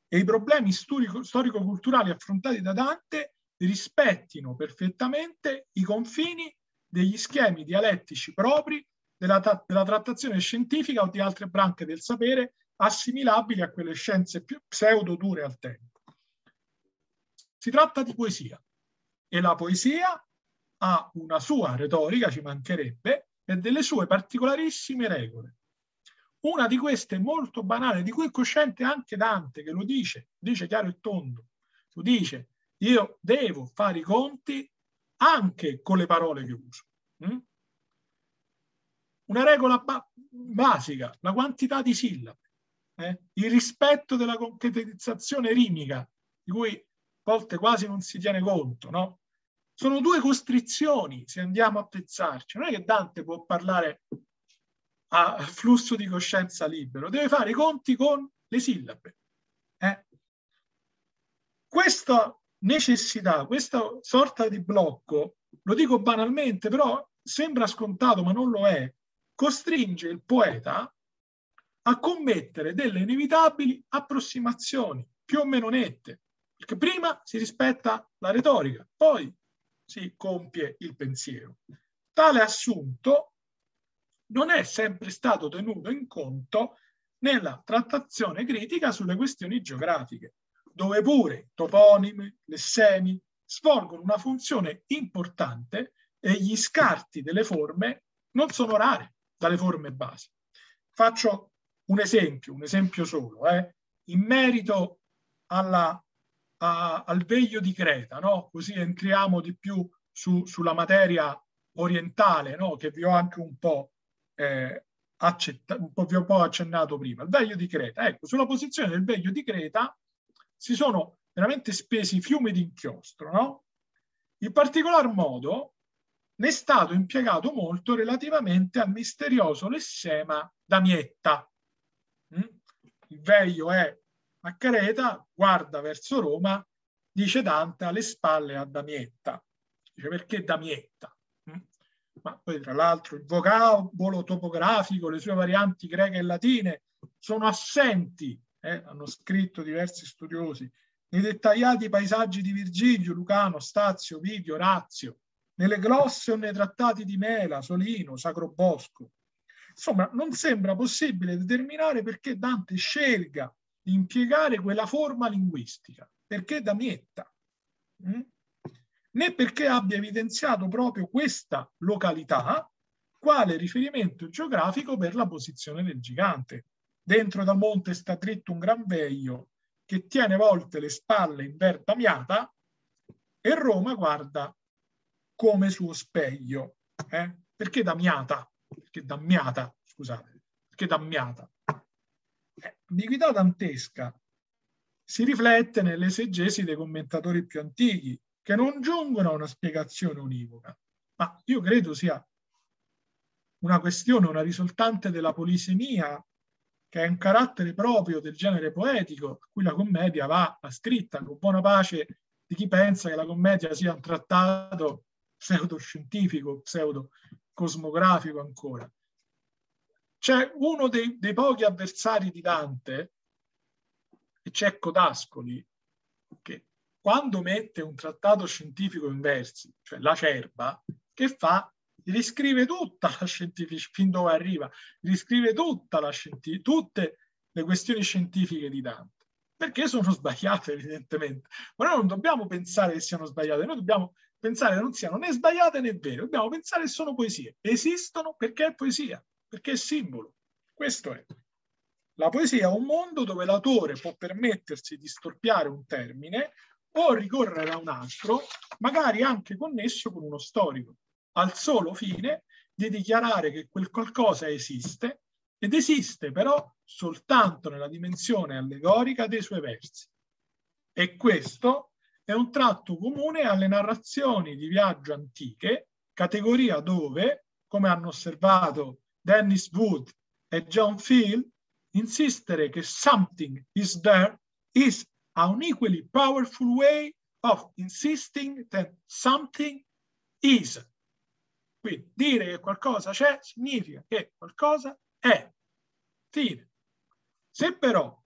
e i problemi storico-culturali affrontati da Dante rispettino perfettamente i confini degli schemi dialettici propri della, della, trattazione scientifica o di altre branche del sapere assimilabili a quelle scienze più pseudo dure al tempo. Si tratta di poesia e la poesia ha una sua retorica, ci mancherebbe, e delle sue particolarissime regole. Una di queste molto banale, di cui è cosciente anche Dante, che lo dice, dice chiaro e tondo, lo dice, io devo fare i conti anche con le parole che uso. Mm? Una regola ba basica, la quantità di sillabe, eh? il rispetto della concretizzazione rimica, di cui volte quasi non si tiene conto, no? Sono due costrizioni, se andiamo a pensarci. Non è che Dante può parlare a flusso di coscienza libero, deve fare i conti con le sillabe. Eh? Questa necessità, questa sorta di blocco, lo dico banalmente, però sembra scontato, ma non lo è, costringe il poeta a commettere delle inevitabili approssimazioni, più o meno nette, perché prima si rispetta la retorica, poi si compie il pensiero. Tale assunto non è sempre stato tenuto in conto nella trattazione critica sulle questioni geografiche, dove pure toponimi, lessemi svolgono una funzione importante e gli scarti delle forme non sono rari dalle forme base. Faccio un esempio, un esempio solo, eh, in merito alla a, al veglio di Creta, no? così entriamo di più su, sulla materia orientale, no? che vi ho anche un po', eh, accetta, un po', vi ho un po' accennato prima. Il veglio di Creta, ecco, sulla posizione del veglio di Creta si sono veramente spesi fiumi di inchiostro, no? In particolar modo ne è stato impiegato molto relativamente al misterioso lessema d'Amietta. Mm? Il veglio è a Creta, guarda verso Roma, dice Dante alle spalle a Damietta. Dice perché Damietta? Mm? Ma poi tra l'altro il vocabolo topografico, le sue varianti greche e latine sono assenti, eh, hanno scritto diversi studiosi, nei dettagliati paesaggi di Virgilio, Lucano, Stazio, Ovidio, Orazio. nelle glosse o nei trattati di Mela, Solino, Sacrobosco. Insomma, non sembra possibile determinare perché Dante scelga di impiegare quella forma linguistica, perché Damietta, mh? Mm? né perché abbia evidenziato proprio questa località quale riferimento geografico per la posizione del gigante. Dentro dal monte sta dritto un gran veglio che tiene volte le spalle in ver damiata e Roma guarda come suo speglio. Eh? Perché damiata? Perché dammiata, scusate, perché dammiata. Eh, ambiguità dantesca si riflette nell'esegesi dei commentatori più antichi, che non giungono a una spiegazione univoca, ma io credo sia una questione, una risultante della polisemia, che è un carattere proprio del genere poetico, a cui la commedia va scritta con buona pace di chi pensa che la commedia sia un trattato pseudoscientifico, pseudo-cosmografico ancora. C'è uno dei, dei pochi avversari di Dante, e c'è Codascoli, che quando mette un trattato scientifico in versi, cioè la cerba, che fa? Riscrive tutta la scientifica, fin dove arriva, riscrive tutta la tutte le questioni scientifiche di Dante, perché sono sbagliate (laughs) evidentemente. Ma noi non dobbiamo pensare che siano sbagliate, noi dobbiamo pensare che non siano né sbagliate né vere, dobbiamo pensare che sono poesie. Esistono perché è poesia, perché è simbolo. Questo è. La poesia è un mondo dove l'autore può permettersi di storpiare un termine o ricorrere a un altro, magari anche connesso con uno storico, al solo fine di dichiarare che quel qualcosa esiste ed esiste però soltanto nella dimensione allegorica dei suoi versi. E questo è un tratto comune alle narrazioni di viaggio antiche, categoria dove, come hanno osservato Dennis Wood e John Field, insistere che something is there is an equally powerful way of insisting that something is. Quindi dire che qualcosa c'è significa che qualcosa è. Fine. Se però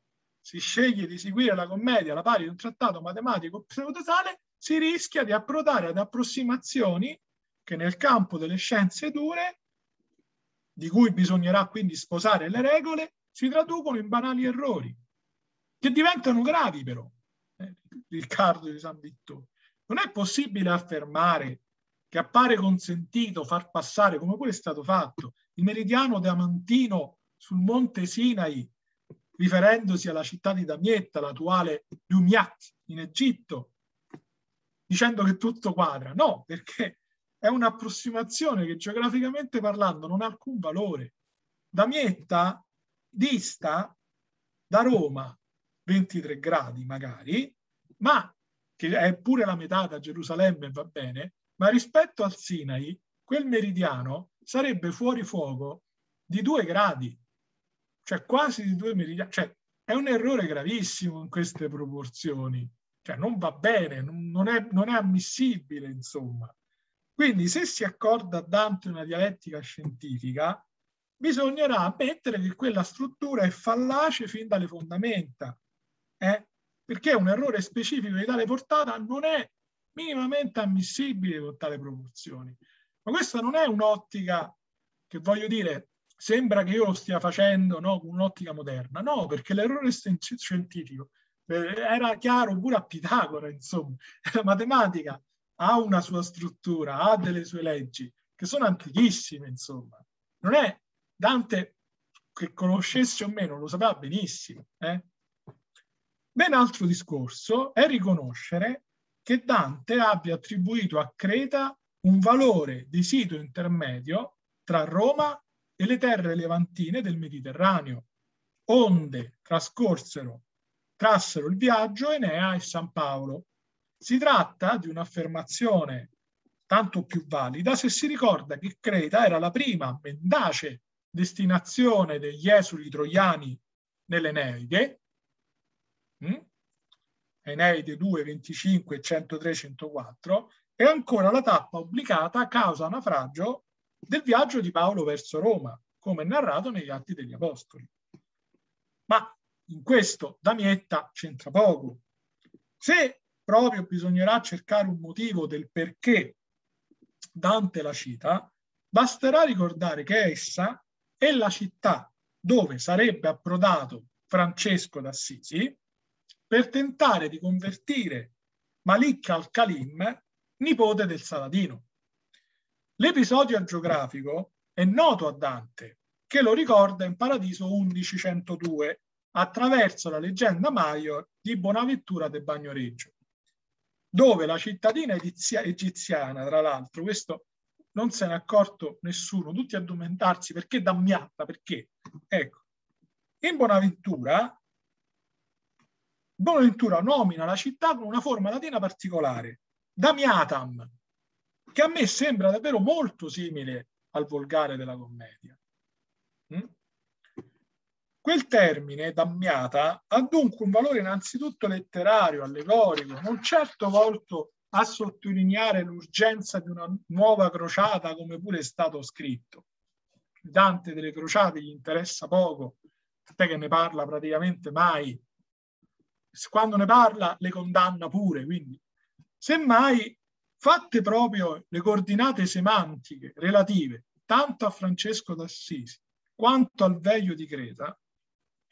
si sceglie di seguire la commedia alla pari di un trattato matematico pseudosale, si rischia di approdare ad approssimazioni che nel campo delle scienze dure, di cui bisognerà quindi sposare le regole, si traducono in banali errori, che diventano gravi però. Eh, Riccardo di San Vittore. Non è possibile affermare che appare consentito far passare, come pure è stato fatto, il meridiano diamantino sul monte Sinai riferendosi alla città di Damietta, l'attuale Lumiat in Egitto, dicendo che tutto quadra. No, perché è un'approssimazione che geograficamente parlando non ha alcun valore. Damietta dista da Roma 23 gradi magari, ma che è pure la metà da Gerusalemme, va bene, ma rispetto al Sinai, quel meridiano sarebbe fuori fuoco di due gradi cioè quasi di due meridiani, cioè è un errore gravissimo in queste proporzioni, cioè non va bene, non è, non è ammissibile, insomma. Quindi se si accorda Dante una dialettica scientifica, bisognerà ammettere che quella struttura è fallace fin dalle fondamenta, eh? perché un errore specifico di tale portata non è minimamente ammissibile con tale proporzioni. Ma questa non è un'ottica che voglio dire sembra che io lo stia facendo no, con un'ottica moderna. No, perché l'errore scientifico eh, era chiaro pure a Pitagora, insomma. (laughs) La matematica ha una sua struttura, ha delle sue leggi che sono antichissime, insomma. Non è Dante che conoscesse o meno, lo sapeva benissimo. Eh? Ben altro discorso è riconoscere che Dante abbia attribuito a Creta un valore di sito intermedio tra Roma e le terre levantine del Mediterraneo, onde trascorsero, trassero il viaggio Enea e San Paolo. Si tratta di un'affermazione tanto più valida se si ricorda che Creta era la prima mendace destinazione degli esuli troiani nell'Eneide? Eneide 2, 25, 103, 104, e ancora la tappa obbligata a causa naufragio del viaggio di Paolo verso Roma, come narrato negli Atti degli Apostoli. Ma in questo Damietta c'entra poco. Se proprio bisognerà cercare un motivo del perché Dante la cita, basterà ricordare che essa è la città dove sarebbe approdato Francesco d'Assisi per tentare di convertire Malik al-Khalim, nipote del Saladino. L'episodio geografico è noto a Dante, che lo ricorda in Paradiso 1102 attraverso la leggenda Maior di Bonaventura de Bagnoregio, dove la cittadina egiziana, tra l'altro, questo non se n'è accorto nessuno, tutti a documentarsi perché Dammiata, perché? Ecco, in Bonaventura, Bonaventura nomina la città con una forma latina particolare, Damiatam, che a me sembra davvero molto simile al volgare della commedia. Mm? Quel termine, dammiata, ha dunque un valore innanzitutto letterario, allegorico, non certo volto a sottolineare l'urgenza di una nuova crociata come pure è stato scritto. Dante delle crociate gli interessa poco, te che ne parla praticamente mai. Quando ne parla le condanna pure, quindi semmai fatte proprio le coordinate semantiche relative tanto a Francesco d'Assisi quanto al Veglio di Creta,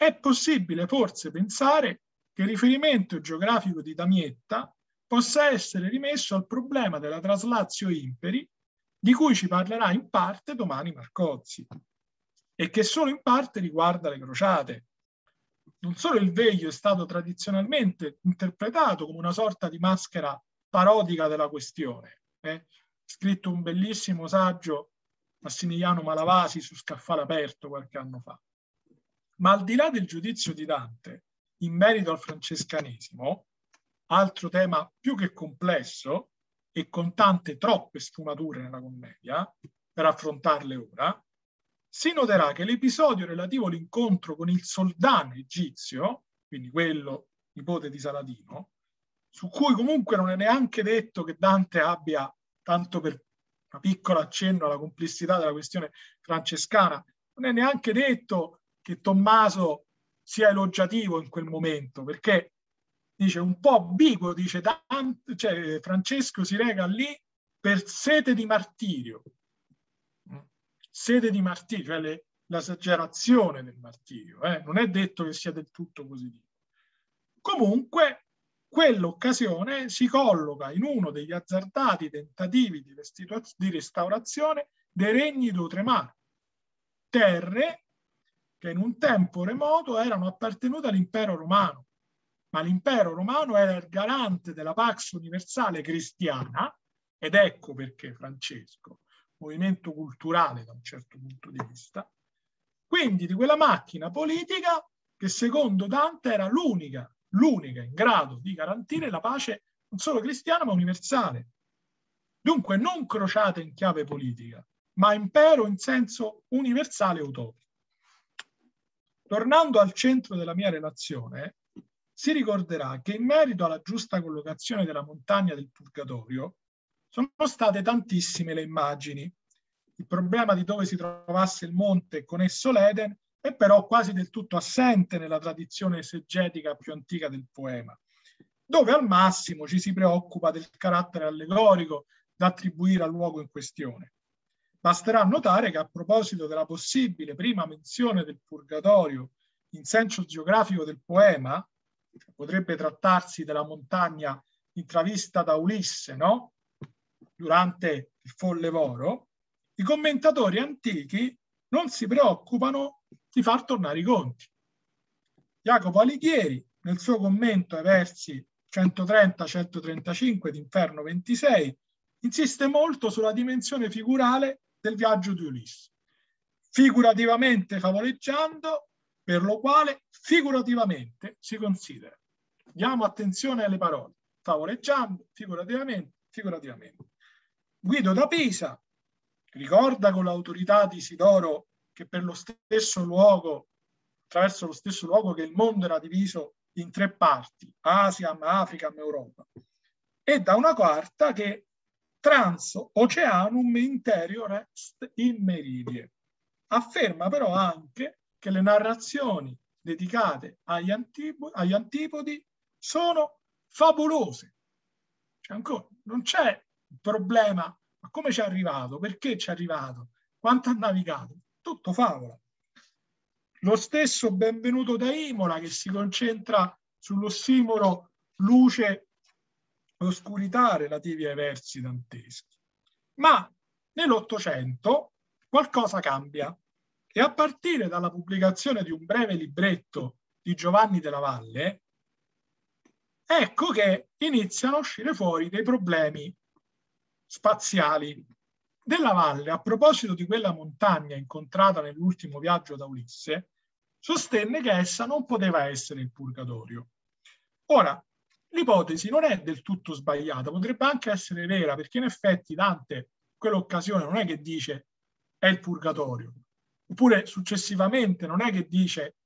è possibile forse pensare che il riferimento geografico di Damietta possa essere rimesso al problema della traslatio imperi di cui ci parlerà in parte domani Marcozzi e che solo in parte riguarda le crociate. Non solo il veglio è stato tradizionalmente interpretato come una sorta di maschera parodica della questione. Eh? Scritto un bellissimo saggio Massimiliano Malavasi su Scaffale Aperto qualche anno fa. Ma al di là del giudizio di Dante in merito al francescanesimo, altro tema più che complesso e con tante troppe sfumature nella commedia, per affrontarle ora, si noterà che l'episodio relativo all'incontro con il soldano egizio, quindi quello nipote di Saladino, su cui comunque non è neanche detto che Dante abbia, tanto per un piccolo accenno alla complessità della questione francescana, non è neanche detto che Tommaso sia elogiativo in quel momento, perché dice un po' ambiguo, dice Dante, cioè Francesco si rega lì per sete di martirio. Sete di martirio, cioè le, l'esagerazione del martirio, eh? non è detto che sia del tutto positivo. Comunque quell'occasione si colloca in uno degli azzardati tentativi di, di restaurazione dei regni d'Otremar, terre che in un tempo remoto erano appartenute all'impero romano, ma l'impero romano era il garante della Pax Universale cristiana, ed ecco perché Francesco, movimento culturale da un certo punto di vista, quindi di quella macchina politica che secondo Dante era l'unica l'unica in grado di garantire la pace non solo cristiana ma universale. Dunque non crociate in chiave politica, ma impero in senso universale e utopico. Tornando al centro della mia relazione, si ricorderà che in merito alla giusta collocazione della montagna del Purgatorio sono state tantissime le immagini. Il problema di dove si trovasse il monte e con esso l'Eden è però quasi del tutto assente nella tradizione esegetica più antica del poema, dove al massimo ci si preoccupa del carattere allegorico da attribuire al luogo in questione. Basterà notare che a proposito della possibile prima menzione del purgatorio in senso geografico del poema, potrebbe trattarsi della montagna intravista da Ulisse, no? Durante il folle voro, i commentatori antichi non si preoccupano di far tornare i conti. Jacopo Alighieri, nel suo commento ai versi 130-135 di Inferno 26, insiste molto sulla dimensione figurale del viaggio di Ulisse. Figurativamente favoleggiando, per lo quale figurativamente si considera. Diamo attenzione alle parole. Favoleggiando, figurativamente, figurativamente. Guido da Pisa ricorda con l'autorità di Isidoro che per lo stesso luogo, attraverso lo stesso luogo che il mondo era diviso in tre parti, Asia, Africa, Europa, e da una quarta che trans oceanum interior est in meridie. Afferma però anche che le narrazioni dedicate agli, agli antipodi sono fabulose. Cioè ancora, non c'è problema a come ci è arrivato? Perché ci è arrivato? Quanto ha navigato? Tutto favola. Lo stesso benvenuto da Imola che si concentra sull'ossimoro luce e oscurità relativi ai versi danteschi. Ma nell'Ottocento qualcosa cambia e a partire dalla pubblicazione di un breve libretto di Giovanni della Valle, ecco che iniziano a uscire fuori dei problemi spaziali. Della Valle, a proposito di quella montagna incontrata nell'ultimo viaggio da Ulisse, sostenne che essa non poteva essere il purgatorio. Ora, l'ipotesi non è del tutto sbagliata, potrebbe anche essere vera, perché in effetti Dante quell'occasione non è che dice è il purgatorio, oppure successivamente non è che dice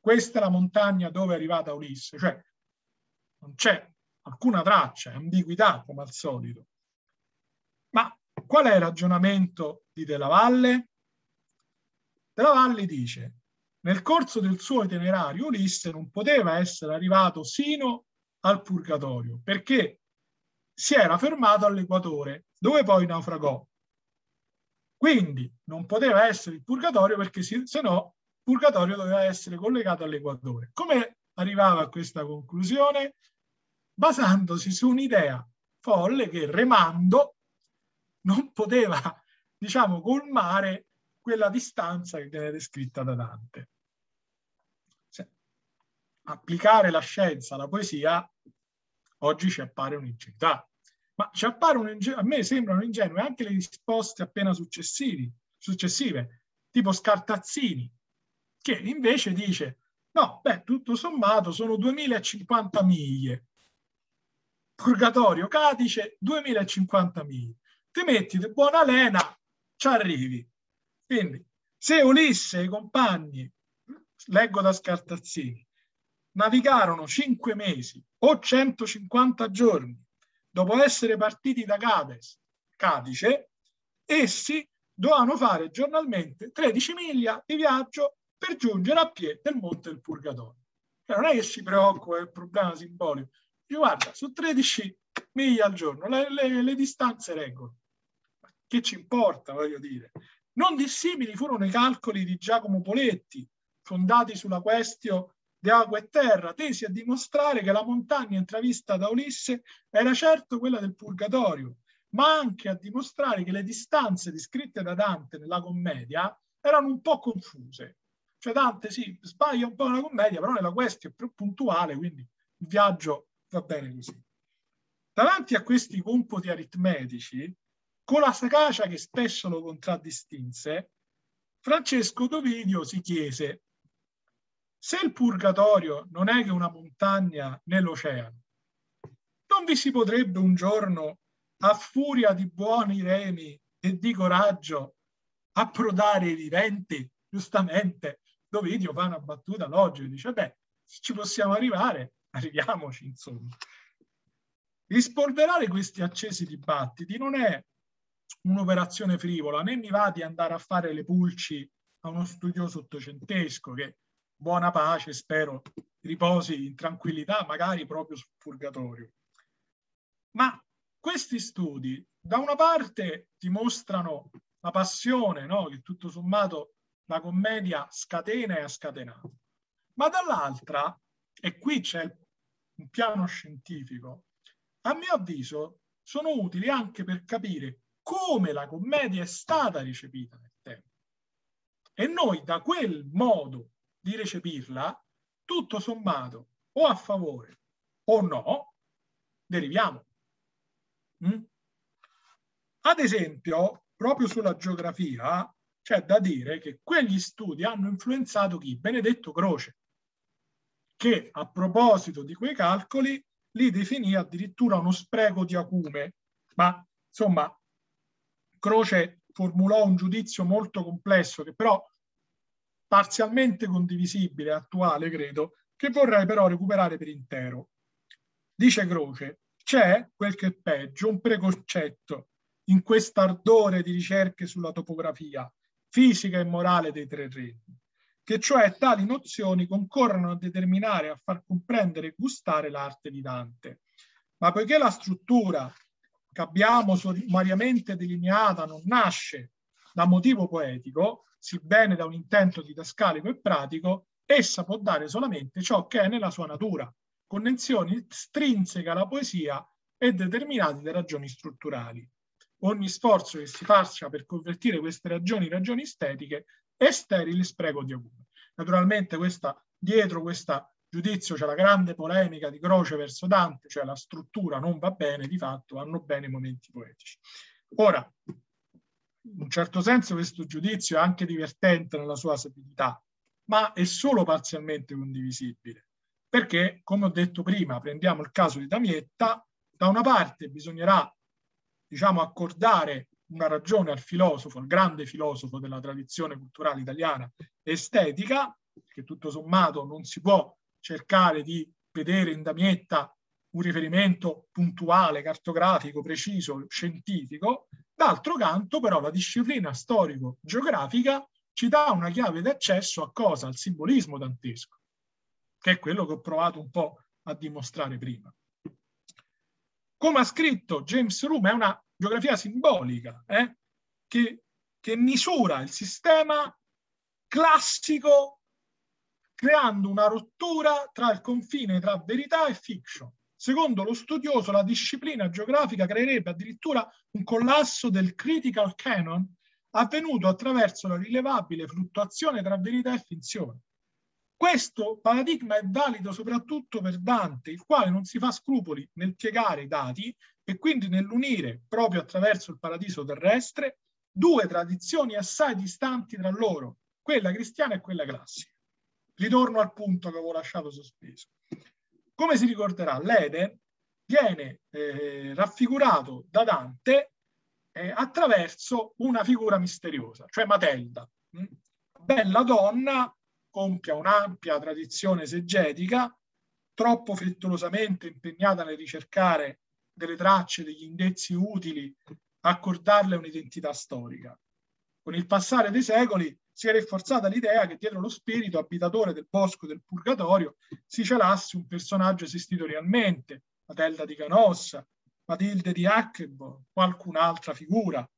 questa è la montagna dove è arrivata Ulisse, cioè non c'è alcuna traccia, ambiguità come al solito. Ma qual è il ragionamento di Della Valle? Della Valle dice nel corso del suo itinerario Ulisse non poteva essere arrivato sino al purgatorio perché si era fermato all'equatore dove poi naufragò. Quindi non poteva essere il purgatorio perché se no il purgatorio doveva essere collegato all'equatore. Come arrivava a questa conclusione? Basandosi su un'idea folle che remando non poteva, diciamo, colmare quella distanza che viene descritta da Dante applicare la scienza alla poesia oggi ci appare un'ingenuità. Ma ci appare un'ingenuità, a me sembrano ingenue anche le risposte appena successive, tipo Scartazzini, che invece dice, no, beh, tutto sommato sono 2050 miglia. Purgatorio Cadice, 2050 miglia. Ti metti di buona lena, ci arrivi. Quindi, se Ulisse e i compagni, leggo da Scartazzini, navigarono cinque mesi o 150 giorni dopo essere partiti da Cades, Cadice, essi dovevano fare giornalmente 13 miglia di viaggio per giungere a piedi del Monte del Purgatorio. Cioè, non è che si preoccupa del problema simbolico. Dice, guarda, su 13 miglia al giorno le, le, le distanze reggono. Che ci importa, voglio dire. Non dissimili furono i calcoli di Giacomo Poletti, fondati sulla questione di acqua e terra, tesi a dimostrare che la montagna intravista da Ulisse era certo quella del Purgatorio, ma anche a dimostrare che le distanze descritte da Dante nella commedia erano un po' confuse. Cioè Dante sì, sbaglia un po' nella commedia, però nella questione è più puntuale, quindi il viaggio va bene così. Davanti a questi compiti aritmetici, con la sagacia che spesso lo contraddistinse, Francesco Dovidio si chiese se il purgatorio non è che una montagna nell'oceano, non vi si potrebbe un giorno, a furia di buoni remi e di coraggio, approdare i viventi? Giustamente, Dovidio fa una battuta logica, dice, beh, se ci possiamo arrivare, arriviamoci, insomma. Rispolverare questi accesi dibattiti non è un'operazione frivola, né mi va di andare a fare le pulci a uno studioso ottocentesco che buona pace, spero, riposi in tranquillità, magari proprio sul purgatorio. Ma questi studi, da una parte, dimostrano la passione no? che tutto sommato la commedia scatena e ha scatenato, ma dall'altra, e qui c'è un piano scientifico, a mio avviso sono utili anche per capire come la commedia è stata ricepita nel tempo. E noi da quel modo di recepirla, tutto sommato o a favore o no, deriviamo. Mm? Ad esempio, proprio sulla geografia, c'è da dire che quegli studi hanno influenzato chi? Benedetto Croce, che a proposito di quei calcoli li definì addirittura uno spreco di acume, ma insomma Croce formulò un giudizio molto complesso che però parzialmente condivisibile, attuale credo, che vorrei però recuperare per intero. Dice Croce, c'è, quel che è peggio, un preconcetto in quest'ardore di ricerche sulla topografia fisica e morale dei tre regni, che cioè tali nozioni concorrono a determinare, a far comprendere e gustare l'arte di Dante. Ma poiché la struttura che abbiamo sommariamente delineata non nasce da motivo poetico, sebbene da un intento didascalico e pratico, essa può dare solamente ciò che è nella sua natura, connessioni estrinseche alla poesia e determinate da ragioni strutturali. Ogni sforzo che si faccia per convertire queste ragioni in ragioni estetiche è sterile spreco di auguri. Naturalmente questa, dietro questo giudizio c'è la grande polemica di Croce verso Dante, cioè la struttura non va bene, di fatto vanno bene i momenti poetici. Ora, in un certo senso questo giudizio è anche divertente nella sua sapidità, ma è solo parzialmente condivisibile, perché, come ho detto prima, prendiamo il caso di Damietta, da una parte bisognerà, diciamo, accordare una ragione al filosofo, al grande filosofo della tradizione culturale italiana estetica, che tutto sommato non si può cercare di vedere in Damietta un riferimento puntuale, cartografico, preciso, scientifico. D'altro canto, però, la disciplina storico-geografica ci dà una chiave d'accesso a cosa? Al simbolismo dantesco, che è quello che ho provato un po' a dimostrare prima. Come ha scritto James Room, è una geografia simbolica eh, che, che misura il sistema classico creando una rottura tra il confine tra verità e fiction. Secondo lo studioso, la disciplina geografica creerebbe addirittura un collasso del critical canon avvenuto attraverso la rilevabile fluttuazione tra verità e finzione. Questo paradigma è valido soprattutto per Dante, il quale non si fa scrupoli nel piegare i dati e quindi nell'unire, proprio attraverso il paradiso terrestre, due tradizioni assai distanti tra loro, quella cristiana e quella classica. Ritorno al punto che avevo lasciato sospeso. Come si ricorderà, l'Eden viene eh, raffigurato da Dante eh, attraverso una figura misteriosa, cioè Matelda. Mm? Bella donna compia un'ampia tradizione esegetica, troppo frettolosamente impegnata nel ricercare delle tracce, degli indizi utili, accordarle un'identità storica. Con il passare dei secoli si è rinforzata l'idea che dietro lo spirito abitatore del bosco del Purgatorio si celasse un personaggio esistito realmente, Matelda di Canossa, Matilde di Hackebo, qualcun'altra figura.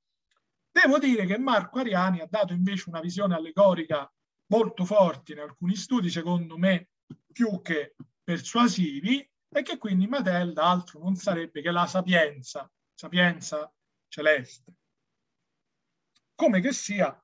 Devo dire che Marco Ariani ha dato invece una visione allegorica molto forti in alcuni studi, secondo me più che persuasivi, e che quindi Matelda altro non sarebbe che la sapienza, sapienza celeste. Come che sia,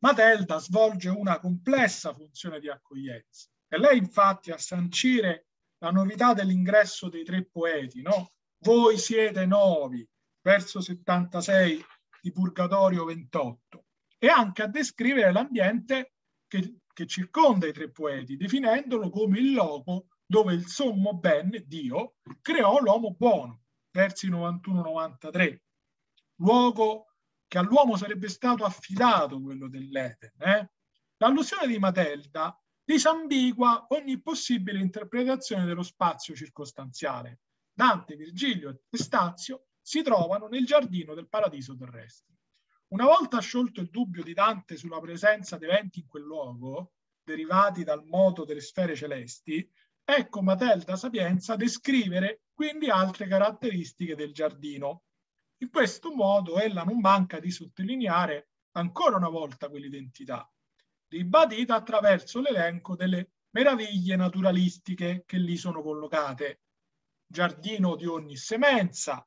Matelda svolge una complessa funzione di accoglienza. E lei infatti a sancire la novità dell'ingresso dei tre poeti, no? Voi siete novi, verso 76 di Purgatorio 28, e anche a descrivere l'ambiente che, che circonda i tre poeti, definendolo come il loco dove il sommo ben, Dio, creò l'uomo buono, versi 91-93, luogo che all'uomo sarebbe stato affidato quello dell'Eden. Eh? L'allusione di Matelda disambigua ogni possibile interpretazione dello spazio circostanziale. Dante, Virgilio e Stazio si trovano nel giardino del paradiso terrestre. Una volta sciolto il dubbio di Dante sulla presenza di eventi in quel luogo, derivati dal moto delle sfere celesti, ecco Matelda Sapienza descrivere quindi altre caratteristiche del giardino. In questo modo ella non manca di sottolineare ancora una volta quell'identità, ribadita attraverso l'elenco delle meraviglie naturalistiche che lì sono collocate. Giardino di ogni semenza,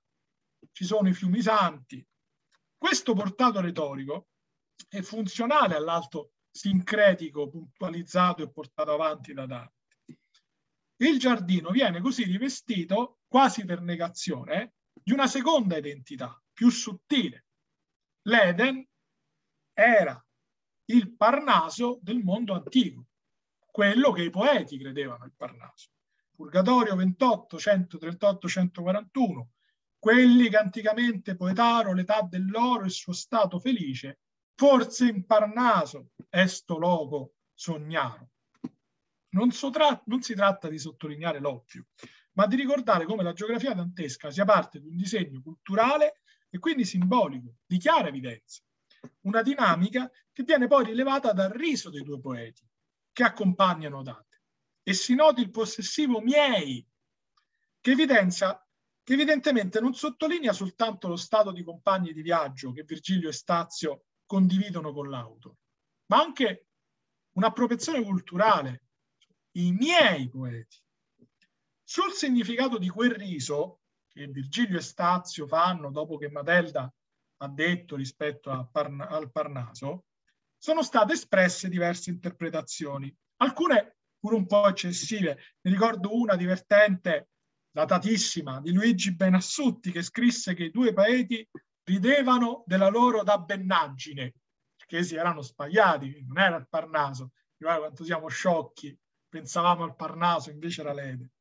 ci sono i fiumi santi, questo portato retorico è funzionale all'alto sincretico puntualizzato e portato avanti da Dante. Il giardino viene così rivestito, quasi per negazione, di una seconda identità, più sottile. L'Eden era il Parnaso del mondo antico, quello che i poeti credevano il Parnaso. Purgatorio 28, 138, 141, quelli che anticamente poetarono l'età dell'oro e il suo stato felice, forse in Parnaso esto loco sognaro. Non, so tra- non si tratta di sottolineare l'ovvio, ma di ricordare come la geografia dantesca sia parte di un disegno culturale e quindi simbolico, di chiara evidenza. Una dinamica che viene poi rilevata dal riso dei due poeti che accompagnano Dante. E si noti il possessivo miei, che evidenzia che evidentemente non sottolinea soltanto lo stato di compagni di viaggio che Virgilio e Stazio condividono con l'auto, ma anche un'appropriazione culturale, i miei poeti. Sul significato di quel riso che Virgilio e Stazio fanno dopo che Matelda ha detto rispetto Parna, al Parnaso, sono state espresse diverse interpretazioni, alcune pure un po' eccessive. Ne ricordo una divertente, datatissima, di Luigi Benassutti, che scrisse che i due poeti ridevano della loro dabbennaggine, che si erano sbagliati, non era il Parnaso. Guarda quanto siamo sciocchi, pensavamo al Parnaso, invece era l'Ede.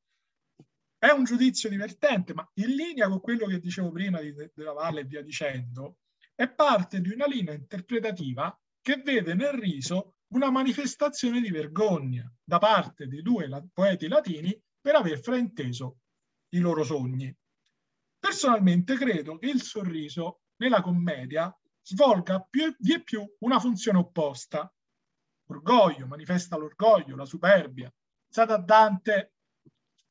È un giudizio divertente, ma in linea con quello che dicevo prima di, della Valle e via dicendo, è parte di una linea interpretativa che vede nel riso una manifestazione di vergogna da parte dei due poeti latini per aver frainteso i loro sogni. Personalmente credo che il sorriso nella commedia svolga più e più una funzione opposta. Orgoglio, manifesta l'orgoglio, la superbia. Pensate a Dante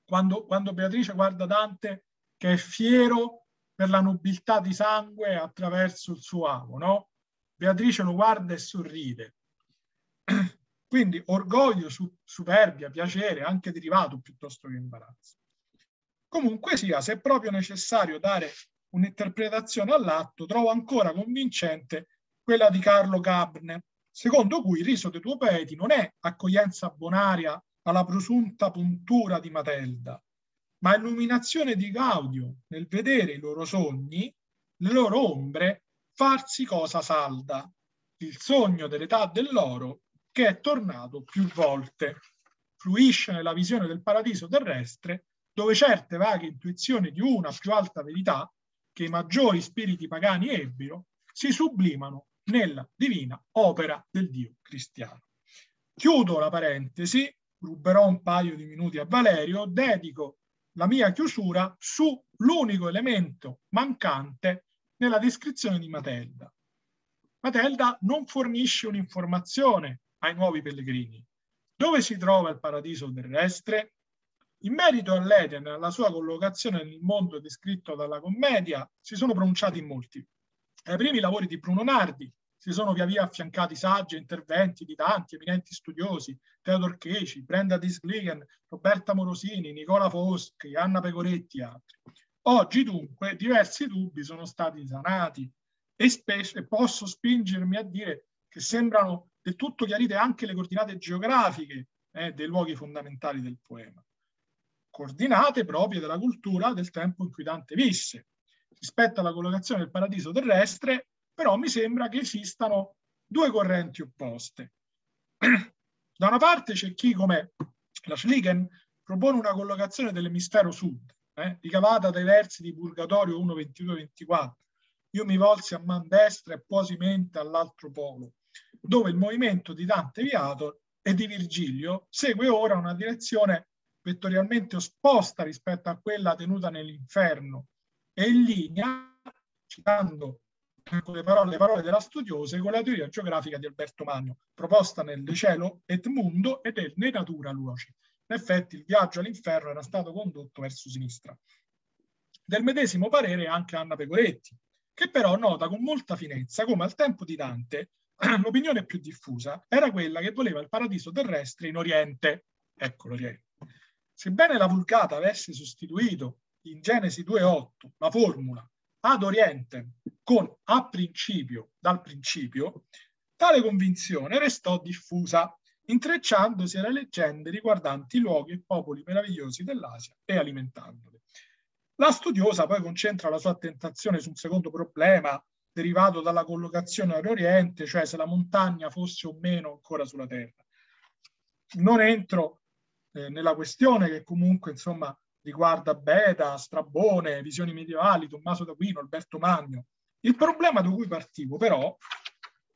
quando, quando Beatrice guarda Dante che è fiero per la nobiltà di sangue attraverso il suo amo, no? Beatrice lo guarda e sorride. (clears throat) Quindi orgoglio, su, superbia, piacere, anche derivato piuttosto che imbarazzo. Comunque sia, se è proprio necessario dare un'interpretazione all'atto, trovo ancora convincente quella di Carlo Cabne, secondo cui il riso dei tuoi poeti non è accoglienza bonaria alla presunta puntura di Matelda, ma illuminazione di Gaudio nel vedere i loro sogni, le loro ombre, farsi cosa salda, il sogno dell'età dell'oro che è tornato più volte. Fluisce nella visione del paradiso terrestre, dove certe vaghe intuizioni di una più alta verità che i maggiori spiriti pagani ebbero si sublimano nella divina opera del Dio cristiano. Chiudo la parentesi ruberò un paio di minuti a Valerio, dedico la mia chiusura sull'unico elemento mancante nella descrizione di Matelda. Matelda non fornisce un'informazione ai nuovi pellegrini. Dove si trova il paradiso terrestre? In merito all'Eden e alla sua collocazione nel mondo descritto dalla commedia, si sono pronunciati molti. Ai primi lavori di Bruno Nardi si sono via via affiancati saggi e interventi di tanti eminenti studiosi, Theodor Checi, Brenda Disgligen, Roberta Morosini, Nicola Foschi, Anna Pecoretti e altri. Oggi dunque diversi dubbi sono stati sanati e, spesso, posso spingermi a dire che sembrano del tutto chiarite anche le coordinate geografiche eh, dei luoghi fondamentali del poema, coordinate proprie della cultura del tempo in cui Dante visse. Rispetto alla collocazione del paradiso terrestre, però mi sembra che esistano due correnti opposte. (clears throat) Da una parte c'è chi, come la Schligen, propone una collocazione dell'emisfero sud, eh, ricavata dai versi di Purgatorio 1, 22, 24. Io mi volsi a man destra e posi mente all'altro polo, dove il movimento di Dante Viato e di Virgilio segue ora una direzione vettorialmente opposta rispetto a quella tenuta nell'inferno e in linea, citando con le parole, le parole della studiosa con la teoria geografica di Alberto Magno, proposta nel De Cielo et Mundo e del Ne Natura Luoci. In effetti il viaggio all'inferno era stato condotto verso sinistra. Del medesimo parere anche Anna Pecoretti, che però nota con molta finezza come al tempo di Dante (clears throat) l'opinione più diffusa era quella che voleva il paradiso terrestre in Oriente. Ecco l'Oriente. Sebbene la Vulgata avesse sostituito in Genesi 2.8 la formula ad Oriente con a principio, dal principio, tale convinzione restò diffusa, intrecciandosi alle leggende riguardanti i luoghi e popoli meravigliosi dell'Asia e alimentandoli. La studiosa poi concentra la sua attenzione su un secondo problema derivato dalla collocazione all'Oriente, cioè se la montagna fosse o meno ancora sulla Terra. Non entro eh, nella questione che comunque insomma riguarda Beda, Strabone, visioni medievali, Tommaso d'Aquino, Alberto Magno. Il problema da cui partivo però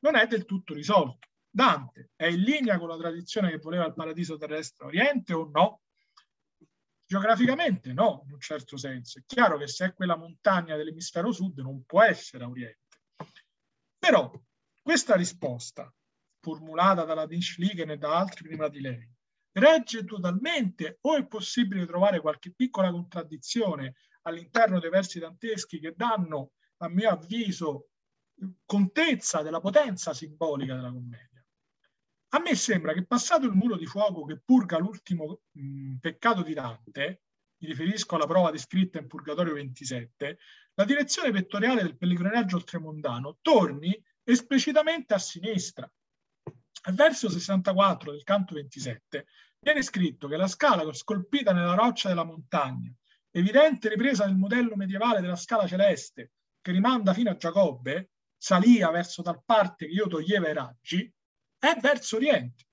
non è del tutto risolto. Dante è in linea con la tradizione che voleva il paradiso terrestre oriente o no? Geograficamente no, in un certo senso. È chiaro che se è quella montagna dell'emisfero sud non può essere a oriente. Però questa risposta, formulata dalla Dinschligen e da altri prima di lei, regge totalmente o è possibile trovare qualche piccola contraddizione all'interno dei versi danteschi che danno, a mio avviso, contezza della potenza simbolica della commedia. A me sembra che passato il muro di fuoco che purga l'ultimo mh, peccato di Dante, mi riferisco alla prova descritta in Purgatorio 27, la direzione vettoriale del pellegrinaggio oltremondano torni esplicitamente a sinistra. Al verso 64 del canto 27 viene scritto che la scala scolpita nella roccia della montagna, evidente ripresa del modello medievale della scala celeste che rimanda fino a Giacobbe, salia verso tal parte che io toglieva i raggi, è verso oriente.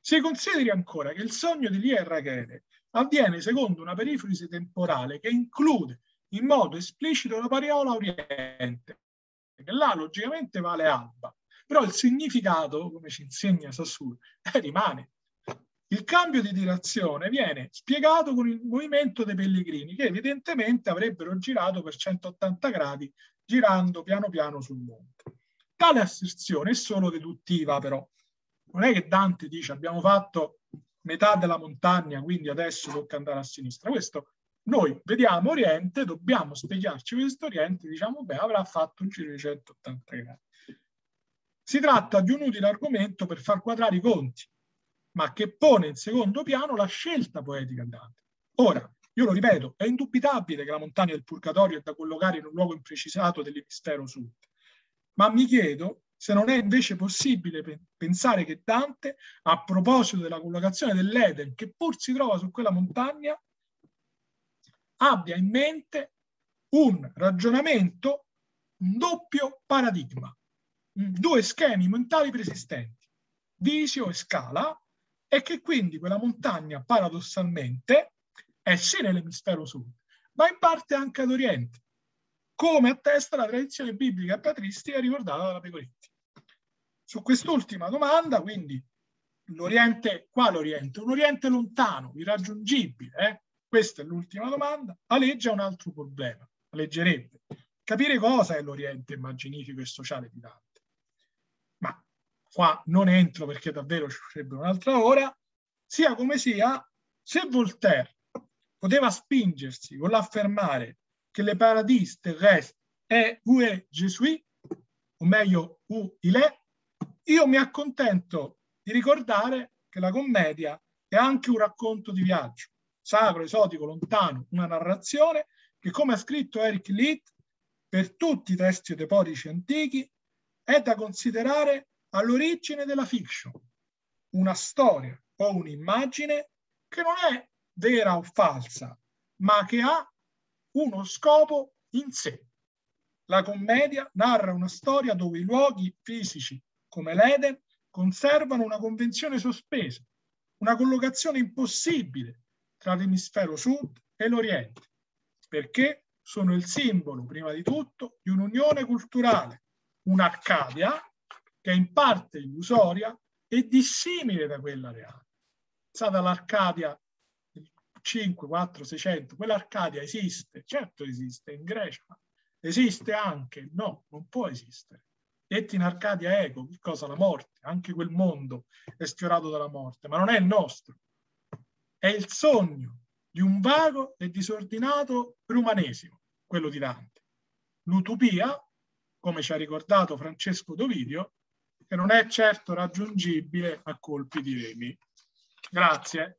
Si consideri ancora che il sogno di Lia e Rachele avviene secondo una perifrasi temporale che include in modo esplicito la parola oriente, che là logicamente vale alba, però il significato, come ci insegna Sassur, eh, rimane. Il cambio di direzione viene spiegato con il movimento dei pellegrini che evidentemente avrebbero girato per 180 gradi girando piano piano sul monte. Tale asserzione è solo deduttiva però. Non è che Dante dice abbiamo fatto metà della montagna, quindi adesso tocca andare a sinistra. Questo noi vediamo Oriente, dobbiamo spiegarci questo Oriente, diciamo, beh, avrà fatto un giro di 180 gradi. Si tratta di un utile argomento per far quadrare i conti, ma che pone in secondo piano la scelta poetica di Dante. Ora, io lo ripeto, è indubitabile che la montagna del Purgatorio è da collocare in un luogo imprecisato dell'emisfero sud, ma mi chiedo se non è invece possibile pensare che Dante, a proposito della collocazione dell'Eden, che pur si trova su quella montagna, abbia in mente un ragionamento, un doppio paradigma, due schemi mentali preesistenti, visio e scala, e che quindi quella montagna paradossalmente è sì nell'emisfero sud, ma in parte anche ad oriente, come attesta la tradizione biblica e patristica ricordata dalla Pecoretti. Su quest'ultima domanda, quindi, l'Oriente, quale Oriente? Un Oriente lontano, irraggiungibile, eh? Questa è l'ultima domanda. Aleggia un altro problema, alleggerebbe. Capire cosa è l'Oriente immaginifico e sociale di Dante. Qua non entro perché davvero ci vorrebbe un'altra ora. Sia come sia, se Voltaire poteva spingersi con l'affermare che le paradis terrestres è UE Gesui, o meglio U il io mi accontento di ricordare che la commedia è anche un racconto di viaggio, sacro, esotico, lontano, una narrazione che, come ha scritto Eric Litt, per tutti i testi edepotici antichi, è da considerare all'origine della fiction, una storia o un'immagine che non è vera o falsa, ma che ha uno scopo in sé. La commedia narra una storia dove i luoghi fisici, come l'Eden, conservano una convenzione sospesa, una collocazione impossibile tra l'emisfero sud e l'Oriente, perché sono il simbolo, prima di tutto, di un'unione culturale, un'Arcadia che è in parte illusoria e dissimile da quella reale. Pensate all'Arcadia 5, 4, 600, quell'Arcadia esiste, certo esiste in Grecia, esiste anche, no, non può esistere. Detti in Arcadia Ego, che cosa? La morte, anche quel mondo è sfiorato dalla morte, ma non è il nostro, è il sogno di un vago e disordinato rumanesimo, quello di Dante. L'utopia, come ci ha ricordato Francesco Dovidio, che non è certo raggiungibile a colpi di remi. Grazie.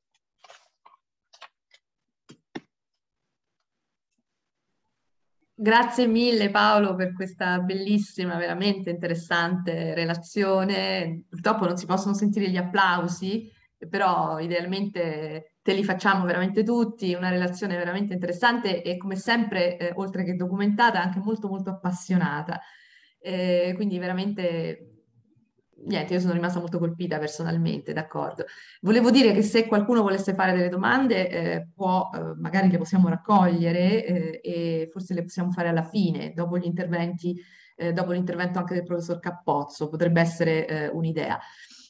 Grazie mille Paolo per questa bellissima, veramente interessante relazione. Purtroppo non si possono sentire gli applausi, però idealmente te li facciamo veramente tutti, una relazione veramente interessante e come sempre, eh, oltre che documentata, anche molto molto appassionata. Eh, quindi veramente niente, io sono rimasta molto colpita personalmente, d'accordo. Volevo dire che se qualcuno volesse fare delle domande, eh, può, eh, magari le possiamo raccogliere eh, e forse le possiamo fare alla fine, dopo gli interventi, eh, dopo l'intervento anche del professor Cappozzo, potrebbe essere eh, un'idea.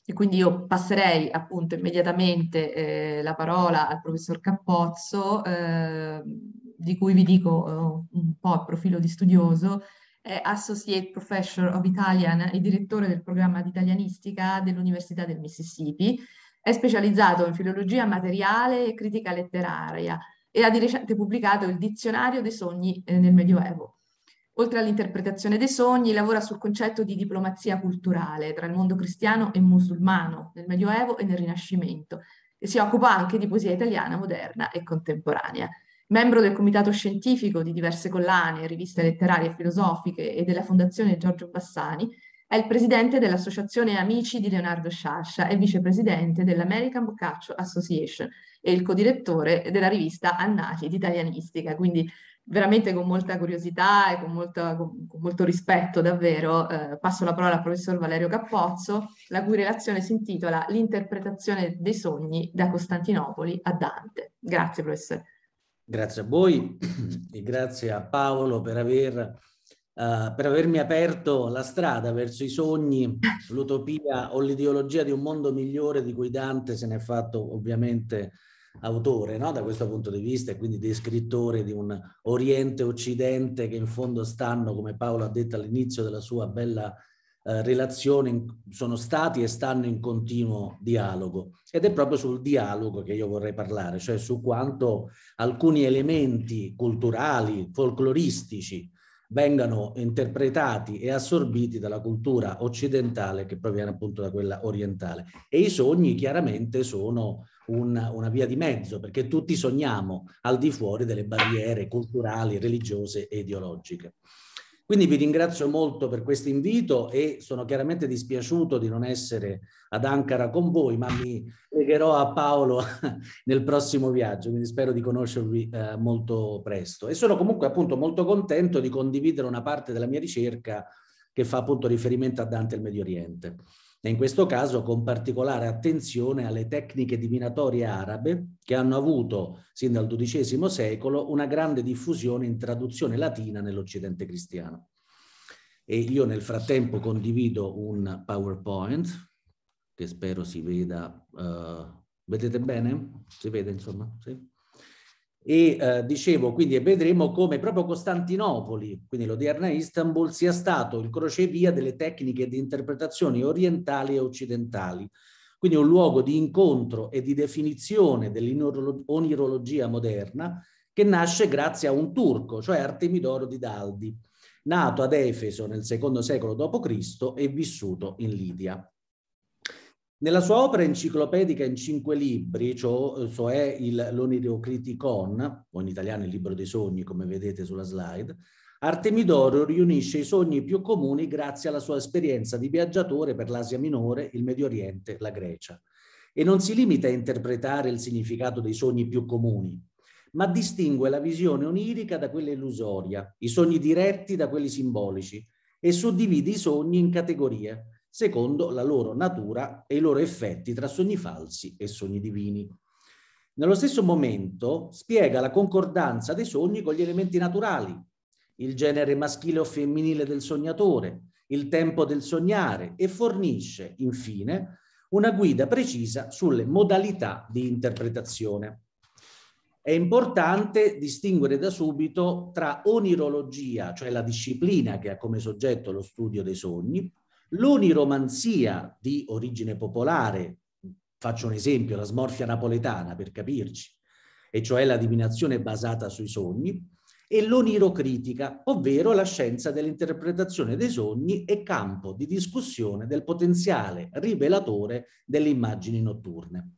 E quindi io passerei appunto immediatamente eh, la parola al professor Cappozzo, di cui vi dico un po' il profilo di studioso, è Associate Professor of Italian e direttore del programma di italianistica dell'Università del Mississippi. È specializzato in filologia materiale e critica letteraria. e ha di recente pubblicato il Dizionario dei sogni eh, nel Medioevo. Oltre all'interpretazione dei sogni, lavora sul concetto di diplomazia culturale tra il mondo cristiano e musulmano nel Medioevo e nel Rinascimento e si occupa anche di poesia italiana moderna e contemporanea. Membro del comitato scientifico di diverse collane, riviste letterarie e filosofiche e della Fondazione Giorgio Bassani, è il presidente dell'Associazione Amici di Leonardo Sciascia e vicepresidente dell'American Boccaccio Association e il codirettore della rivista Annati d'Italianistica. Quindi veramente con molta curiosità e con, molto, con, con molto rispetto davvero eh, passo la parola al professor Valerio Cappozzo, la cui relazione si intitola L'interpretazione dei sogni da Costantinopoli a Dante. Grazie professore.
Grazie a voi (clears throat) e grazie a Paolo per, aver, uh, per avermi aperto la strada verso i sogni, l'utopia o l'ideologia di un mondo migliore di cui Dante se ne è fatto ovviamente autore no? da questo punto di vista e quindi descrittore di un Oriente-Occidente che in fondo stanno, come Paolo ha detto all'inizio della sua bella eh, relazione, in, sono stati e stanno in continuo dialogo. Ed è proprio sul dialogo che io vorrei parlare, cioè su quanto alcuni elementi culturali, folcloristici, vengano interpretati e assorbiti dalla cultura occidentale che proviene appunto da quella orientale. E i sogni chiaramente sono una, una via di mezzo, perché tutti sogniamo al di fuori delle barriere culturali, religiose e ideologiche. Quindi vi ringrazio molto per questo invito e sono chiaramente dispiaciuto di non essere ad Ankara con voi, ma mi legherò a Paolo (laughs) nel prossimo viaggio, quindi spero di conoscervi eh, molto presto. E sono comunque appunto molto contento di condividere una parte della mia ricerca che fa appunto riferimento a Dante e il Medio Oriente in questo caso con particolare attenzione alle tecniche divinatorie arabe che hanno avuto sin dal XII secolo una grande diffusione in traduzione latina nell'Occidente cristiano. E io nel frattempo condivido un PowerPoint che spero si veda. Uh, vedete bene? Si vede insomma? Sì? E eh, dicevo, quindi vedremo come proprio Costantinopoli, quindi l'odierna Istanbul, sia stato il crocevia delle tecniche di interpretazioni orientali e occidentali. Quindi un luogo di incontro e di definizione dell'onirologia moderna che nasce grazie a un turco, cioè Artemidoro di Daldi, nato ad Efeso nel secondo secolo d.C. e vissuto in Lidia. Nella sua opera enciclopedica in cinque libri, cioè l'Onirocriticon, o in italiano il libro dei sogni, come vedete sulla slide, Artemidoro riunisce i sogni più comuni grazie alla sua esperienza di viaggiatore per l'Asia Minore, il Medio Oriente, la Grecia. E non si limita a interpretare il significato dei sogni più comuni, ma distingue la visione onirica da quella illusoria, i sogni diretti da quelli simbolici e suddivide i sogni in categorie secondo la loro natura e i loro effetti tra sogni falsi e sogni divini. Nello stesso momento spiega la concordanza dei sogni con gli elementi naturali, il genere maschile o femminile del sognatore, il tempo del sognare e fornisce, infine, una guida precisa sulle modalità di interpretazione. È importante distinguere da subito tra onirologia, cioè la disciplina che ha come soggetto lo studio dei sogni, L'oniromanzia di origine popolare, faccio un esempio, la smorfia napoletana per capirci, e cioè la divinazione basata sui sogni, e l'onirocritica, ovvero la scienza dell'interpretazione dei sogni e campo di discussione del potenziale rivelatore delle immagini notturne.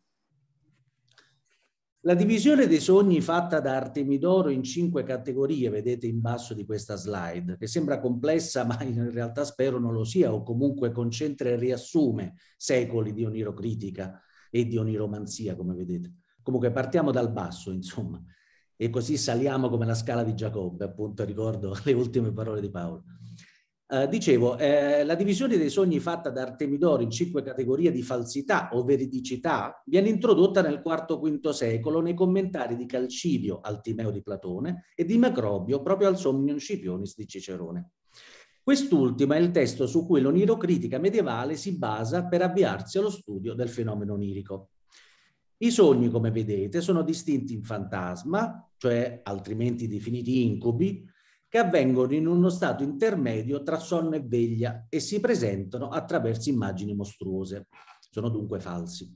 La divisione dei sogni fatta da Artemidoro in cinque categorie, vedete in basso di questa slide, che sembra complessa (laughs) ma in realtà spero non lo sia o comunque concentra e riassume secoli di onirocritica e di oniromanzia come vedete. Comunque partiamo dal basso insomma e così saliamo come la scala di Giacobbe, appunto ricordo le ultime parole di Paolo. Eh, dicevo, eh, la divisione dei sogni fatta da Artemidoro in cinque categorie di falsità o veridicità viene introdotta nel IV-V secolo nei commentari di Calcidio al Timeo di Platone e di Macrobio proprio al Somnium Scipionis di Cicerone. Quest'ultimo è il testo su cui l'onirocritica medievale si basa per avviarsi allo studio del fenomeno onirico. I sogni, come vedete, sono distinti in fantasma, cioè altrimenti definiti incubi, che avvengono in uno stato intermedio tra sonno e veglia e si presentano attraverso immagini mostruose. Sono dunque falsi.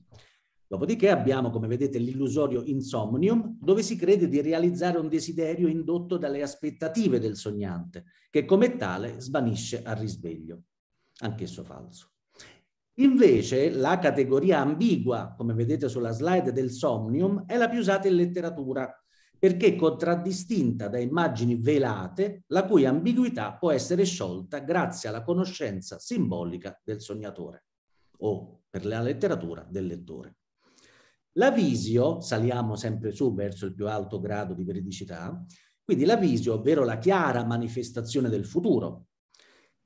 Dopodiché abbiamo, come vedete, l'illusorio insomnium, dove si crede di realizzare un desiderio indotto dalle aspettative del sognante, che come tale svanisce al risveglio. Anch'esso falso. Invece la categoria ambigua, come vedete sulla slide del somnium, è la più usata in letteratura, perché contraddistinta da immagini velate, la cui ambiguità può essere sciolta grazie alla conoscenza simbolica del sognatore o, per la letteratura, del lettore. La visio, saliamo sempre su verso il più alto grado di veridicità, quindi la visio, ovvero la chiara manifestazione del futuro.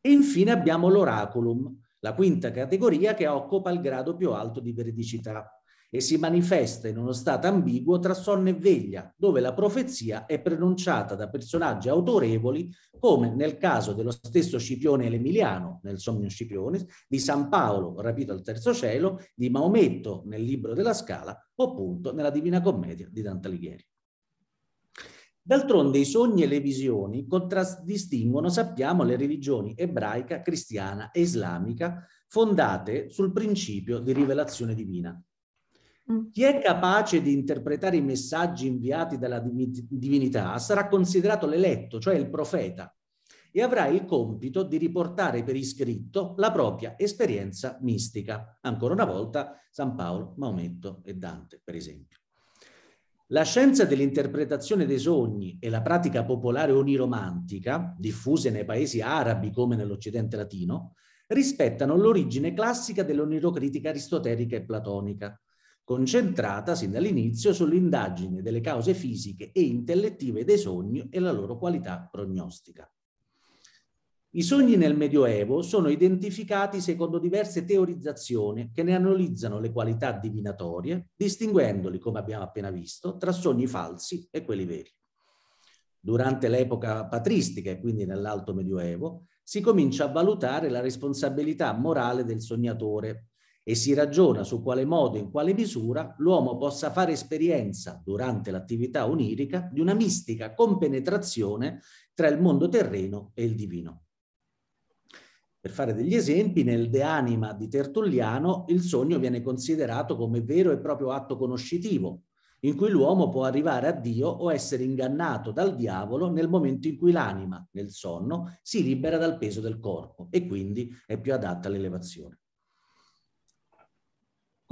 E infine abbiamo l'oraculum, la quinta categoria che occupa il grado più alto di veridicità e si manifesta in uno stato ambiguo tra sonno e veglia, dove la profezia è pronunciata da personaggi autorevoli, come nel caso dello stesso Scipione l'Emiliano, nel Somnium Scipionis, di San Paolo, rapito al terzo cielo, di Maometto nel libro della Scala, o appunto nella Divina Commedia di Dante Alighieri. D'altronde i sogni e le visioni contraddistinguono, sappiamo, le religioni ebraica, cristiana e islamica fondate sul principio di rivelazione divina. Mm. Chi è capace di interpretare i messaggi inviati dalla divinità sarà considerato l'eletto, cioè il profeta, e avrà il compito di riportare per iscritto la propria esperienza mistica. Ancora una volta San Paolo, Maometto e Dante, per esempio. La scienza dell'interpretazione dei sogni e la pratica popolare oniromantica, diffuse nei paesi arabi come nell'Occidente latino, rispettano l'origine classica dell'onirocritica aristotelica e platonica, concentrata sin dall'inizio sull'indagine delle cause fisiche e intellettive dei sogni e la loro qualità prognostica. I sogni nel Medioevo sono identificati secondo diverse teorizzazioni che ne analizzano le qualità divinatorie, distinguendoli, come abbiamo appena visto, tra sogni falsi e quelli veri. Durante l'epoca patristica e quindi nell'Alto Medioevo si comincia a valutare la responsabilità morale del sognatore e si ragiona su quale modo e in quale misura l'uomo possa fare esperienza durante l'attività onirica di una mistica compenetrazione tra il mondo terreno e il divino. Per fare degli esempi, nel De Anima di Tertulliano il sogno viene considerato come vero e proprio atto conoscitivo, in cui l'uomo può arrivare a Dio o essere ingannato dal diavolo nel momento in cui l'anima, nel sonno, si libera dal peso del corpo e quindi è più adatta all'elevazione.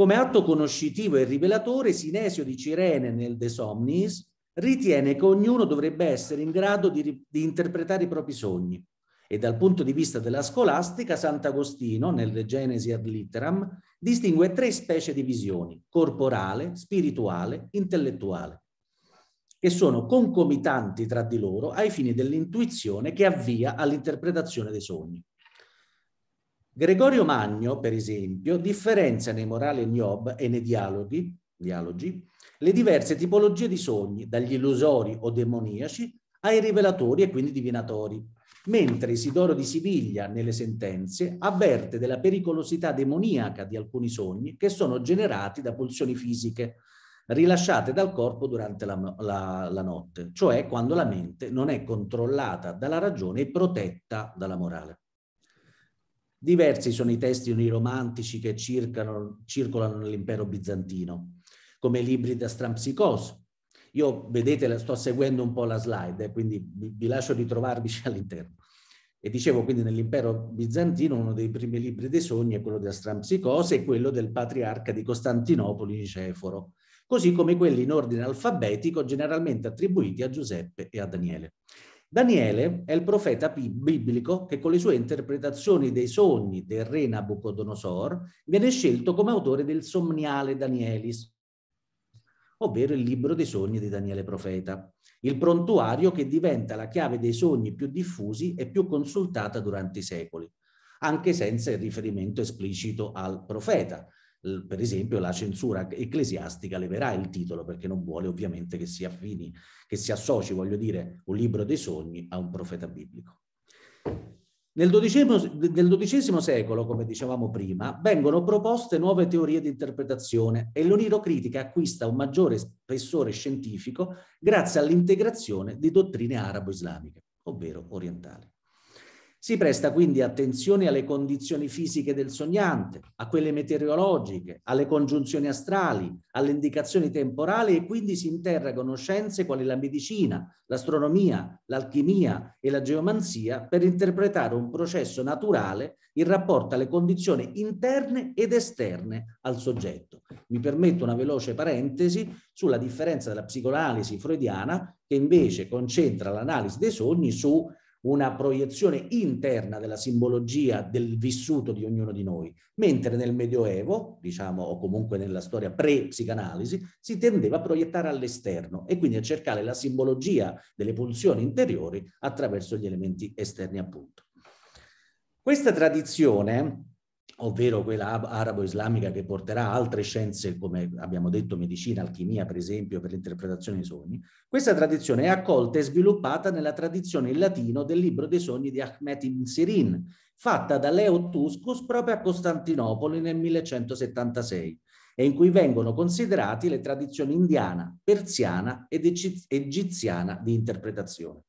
Come atto conoscitivo e rivelatore, Sinesio di Cirene nel De Somnis ritiene che ognuno dovrebbe essere in grado di, di interpretare i propri sogni. E dal punto di vista della scolastica, Sant'Agostino, nel De Genesi ad Litteram, distingue tre specie di visioni, corporale, spirituale, intellettuale, che sono concomitanti tra di loro ai fini dell'intuizione che avvia all'interpretazione dei sogni. Gregorio Magno, per esempio, differenzia nei morali Niob e nei dialoghi, dialogi le diverse tipologie di sogni, dagli illusori o demoniaci ai rivelatori e quindi divinatori, mentre Isidoro di Siviglia, nelle sentenze, avverte della pericolosità demoniaca di alcuni sogni che sono generati da pulsioni fisiche rilasciate dal corpo durante la, la, la notte, cioè quando la mente non è controllata dalla ragione e protetta dalla morale. Diversi sono i testi oniromantici che circolano, circolano nell'impero bizantino, come libri da Strampsikos. Io, vedete, sto seguendo un po' la slide, eh, quindi vi, lascio ritrovarvici (laughs) all'interno. E dicevo quindi nell'impero bizantino uno dei primi libri dei sogni è quello della Strampsikos e quello del patriarca di Costantinopoli Niceforo, così come quelli in ordine alfabetico generalmente attribuiti a Giuseppe e a Daniele. Daniele è il profeta biblico che con le sue interpretazioni dei sogni del re Nabucodonosor viene scelto come autore del Somniale Danielis, ovvero il libro dei sogni di Daniele profeta, il prontuario che diventa la chiave dei sogni più diffusi e più consultata durante i secoli, anche senza il riferimento esplicito al profeta, per esempio la censura ecclesiastica leverà il titolo perché non vuole ovviamente che si affini, che si associ, voglio dire, un libro dei sogni a un profeta biblico. Nel XII, secolo, come dicevamo prima, vengono proposte nuove teorie di interpretazione e l'onirocritica acquista un maggiore spessore scientifico grazie all'integrazione di dottrine arabo-islamiche, ovvero orientali. Si presta quindi attenzione alle condizioni fisiche del sognante, a quelle meteorologiche, alle congiunzioni astrali, alle indicazioni temporali e quindi si interrogano scienze quali la medicina, l'astronomia, l'alchimia e la geomanzia per interpretare un processo naturale in rapporto alle condizioni interne ed esterne al soggetto. Mi permetto una veloce parentesi sulla differenza della psicoanalisi freudiana che invece concentra l'analisi dei sogni su una proiezione interna della simbologia del vissuto di ognuno di noi, mentre nel Medioevo, diciamo, o comunque nella storia pre-psicanalisi, si tendeva a proiettare all'esterno e quindi a cercare la simbologia delle pulsioni interiori attraverso gli elementi esterni appunto. Questa tradizione ovvero quella arabo-islamica che porterà altre scienze, come abbiamo detto, medicina, alchimia, per esempio, per l'interpretazione dei sogni, questa tradizione è accolta e sviluppata nella tradizione in latino del libro dei sogni di Ahmed ibn Sirin, fatta da Leo Tuscus proprio a Costantinopoli nel 1176, e in cui vengono considerati le tradizioni indiana, persiana ed egiziana di interpretazione.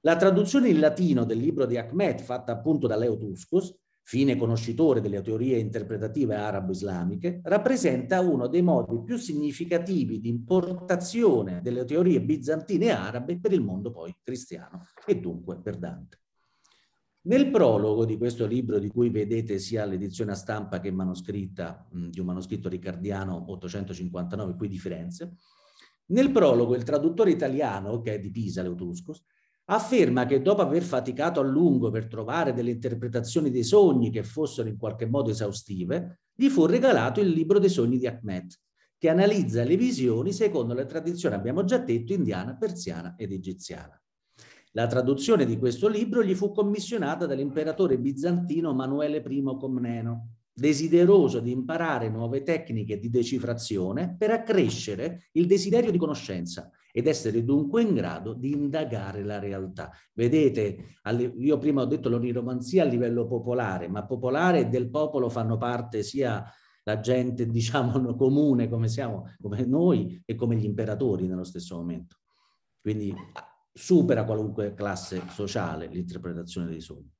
La traduzione in latino del libro di Ahmed, fatta appunto da Leo Tuscus, fine conoscitore delle teorie interpretative arabo-islamiche, rappresenta uno dei modi più significativi di importazione delle teorie bizantine arabe per il mondo poi cristiano e dunque per Dante. Nel prologo di questo libro, di cui vedete sia l'edizione a stampa che manoscritta, di un manoscritto riccardiano 859 qui di Firenze, nel prologo il traduttore italiano, che è di Pisa, Leutuscus, afferma che dopo aver faticato a lungo per trovare delle interpretazioni dei sogni che fossero in qualche modo esaustive, gli fu regalato il libro dei sogni di Ahmed, che analizza le visioni secondo le tradizioni, abbiamo già detto, indiana, persiana ed egiziana. La traduzione di questo libro gli fu commissionata dall'imperatore bizantino Manuele I Comneno, desideroso di imparare nuove tecniche di decifrazione per accrescere il desiderio di conoscenza ed essere dunque in grado di indagare la realtà. Vedete, io prima ho detto l'oniromanzia a livello popolare, ma popolare e del popolo fanno parte sia la gente, (laughs) diciamo, comune come siamo, come noi e come gli imperatori nello stesso momento. Quindi supera qualunque classe sociale l'interpretazione dei sogni.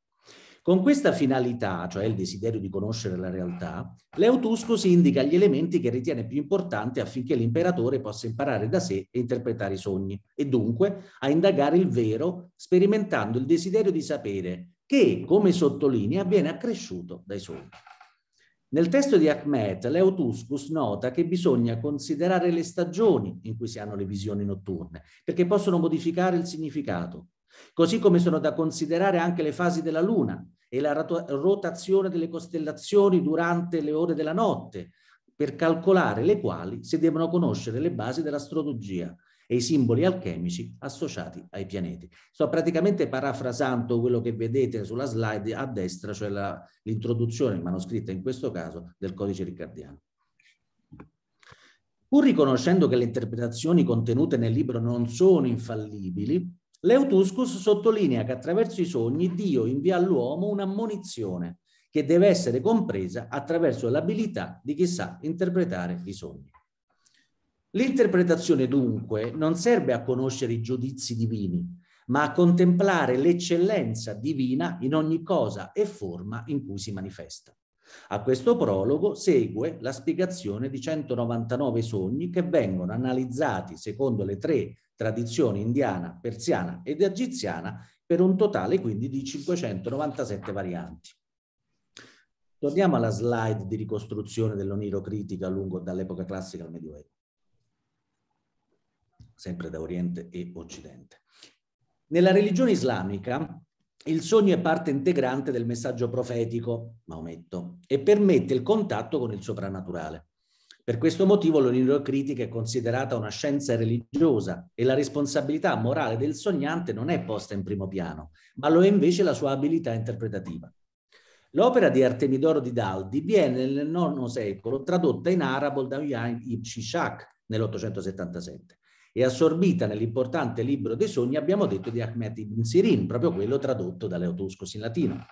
Con questa finalità, cioè il desiderio di conoscere la realtà, Leutuscus indica gli elementi che ritiene più importanti affinché l'imperatore possa imparare da sé e interpretare i sogni e dunque a indagare il vero sperimentando il desiderio di sapere che, come sottolinea, viene accresciuto dai sogni. Nel testo di Ahmed, Leutuscus nota che bisogna considerare le stagioni in cui si hanno le visioni notturne, perché possono modificare il significato. Così come sono da considerare anche le fasi della Luna e la rotazione delle costellazioni durante le ore della notte, per calcolare le quali si devono conoscere le basi dell'astrologia e i simboli alchemici associati ai pianeti. Sto praticamente parafrasando quello che vedete sulla slide a destra, cioè l'introduzione manoscritta in questo caso del codice riccardiano. Pur riconoscendo che le interpretazioni contenute nel libro non sono infallibili, Leutuscus sottolinea che attraverso i sogni Dio invia all'uomo un'ammonizione che deve essere compresa attraverso l'abilità di chi sa interpretare i sogni. L'interpretazione dunque non serve a conoscere i giudizi divini, ma a contemplare l'eccellenza divina in ogni cosa e forma in cui si manifesta. A questo prologo segue la spiegazione di 199 sogni che vengono analizzati secondo le tre tradizioni indiana, persiana ed egiziana per un totale quindi di 597 varianti. Torniamo alla slide di ricostruzione dell'onirocritica lungo dall'epoca classica al Medioevo, sempre da Oriente e Occidente. Nella religione islamica il sogno è parte integrante del messaggio profetico, Maometto, e permette il contatto con il soprannaturale. Per questo motivo l'onirocritica è considerata una scienza religiosa e la responsabilità morale del sognante non è posta in primo piano, ma lo è invece la sua abilità interpretativa. L'opera di Artemidoro di Daldi viene nel IX secolo tradotta in arabo da Jan ibn Shishak nell'877 e assorbita nell'importante libro dei sogni, abbiamo detto, di Ahmed ibn Sirin, proprio quello tradotto da Leotuscus in latino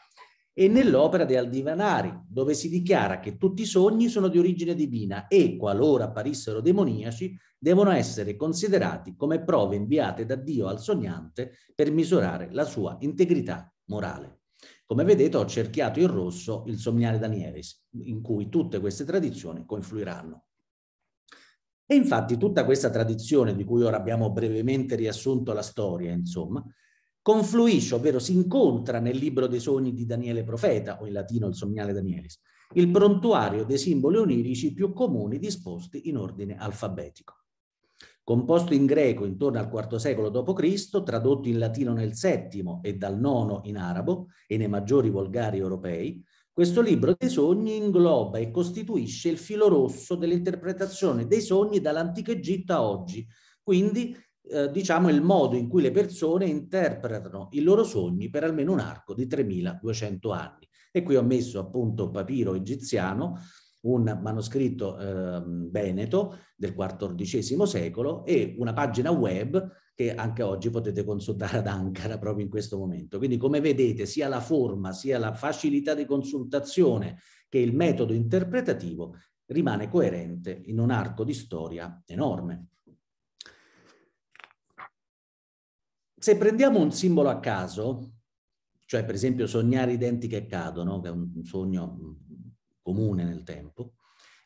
e nell'opera di Aldivanari, dove si dichiara che tutti i sogni sono di origine divina e, qualora apparissero demoniaci, devono essere considerati come prove inviate da Dio al sognante per misurare la sua integrità morale. Come vedete ho cerchiato in rosso il Somniare Danielis, in cui tutte queste tradizioni confluiranno. E infatti tutta questa tradizione, di cui ora abbiamo brevemente riassunto la storia, insomma, confluisce, ovvero si incontra nel libro dei sogni di Daniele Profeta, o in latino il Somniale Danielis, il prontuario dei simboli onirici più comuni disposti in ordine alfabetico. Composto in greco intorno al IV secolo d.C., tradotto in latino nel VII e dal IX in arabo e nei maggiori volgari europei, questo libro dei sogni ingloba e costituisce il filo rosso dell'interpretazione dei sogni dall'antico Egitto a oggi, quindi eh, diciamo il modo in cui le persone interpretano i loro sogni per almeno un arco di 3200 anni. E qui ho messo appunto papiro egiziano, un manoscritto eh, veneto del XIV secolo e una pagina web che anche oggi potete consultare ad Ankara proprio in questo momento. Quindi come vedete sia la forma sia la facilità di consultazione che il metodo interpretativo rimane coerente in un arco di storia enorme. Se prendiamo un simbolo a caso, cioè per esempio sognare i denti che cadono, che è un sogno comune nel tempo,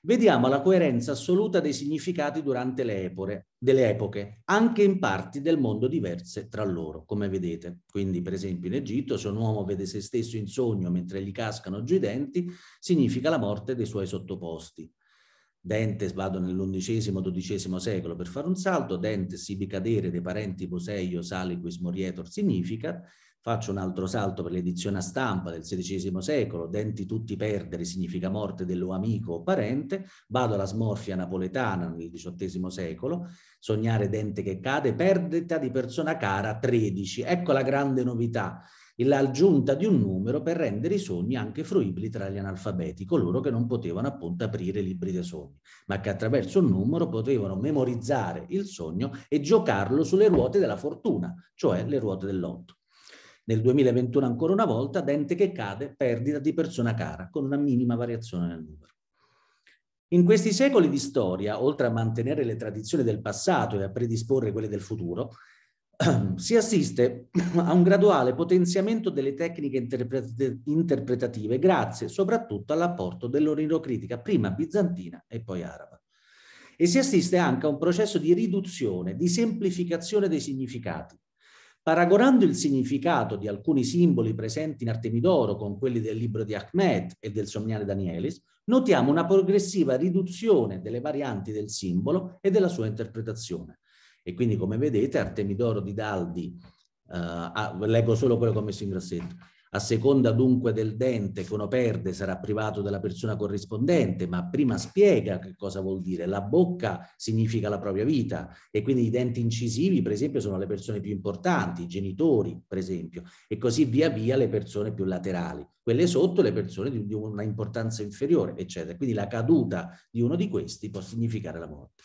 vediamo la coerenza assoluta dei significati durante le epoche, delle epoche, anche in parti del mondo diverse tra loro, come vedete. Quindi, per esempio, in Egitto, se un uomo vede se stesso in sogno mentre gli cascano giù i denti, significa la morte dei suoi sottoposti. Dentes vado nell'undicesimo-dodicesimo secolo per fare un salto, dentes ibi cadere dei parenti poseio saliquis morietor significa, Faccio un altro salto per l'edizione a stampa del XVI secolo, denti tutti perdere significa morte dello amico o parente, vado alla smorfia napoletana nel XVIII secolo, sognare dente che cade, perdita di persona cara 13. Ecco la grande novità, l'aggiunta di un numero per rendere i sogni anche fruibili tra gli analfabeti, coloro che non potevano appunto aprire libri dei sogni, ma che attraverso un numero potevano memorizzare il sogno e giocarlo sulle ruote della fortuna, cioè le ruote dell'otto. Nel 2021 ancora una volta, dente che cade, perdita di persona cara, con una minima variazione nel numero. In questi secoli di storia, oltre a mantenere le tradizioni del passato e a predisporre quelle del futuro, (clears throat) si assiste (clears throat) a un graduale potenziamento delle tecniche interpretative grazie soprattutto all'apporto dell'onirocritica prima bizantina e poi araba. E si assiste anche a un processo di riduzione, di semplificazione dei significati, Paragonando il significato di alcuni simboli presenti in Artemidoro con quelli del libro di Ahmed e del Somniale Danielis, notiamo una progressiva riduzione delle varianti del simbolo e della sua interpretazione. E quindi, come vedete, Artemidoro di Daldi, ah, leggo solo quello che ho messo in grassetto, a seconda dunque del dente che uno perde sarà privato della persona corrispondente, ma prima spiega che cosa vuol dire. La bocca significa la propria vita e quindi i denti incisivi, per esempio, sono le persone più importanti, i genitori, per esempio, e così via via le persone più laterali. Quelle sotto le persone di, di una importanza inferiore, eccetera. Quindi la caduta di uno di questi può significare la morte.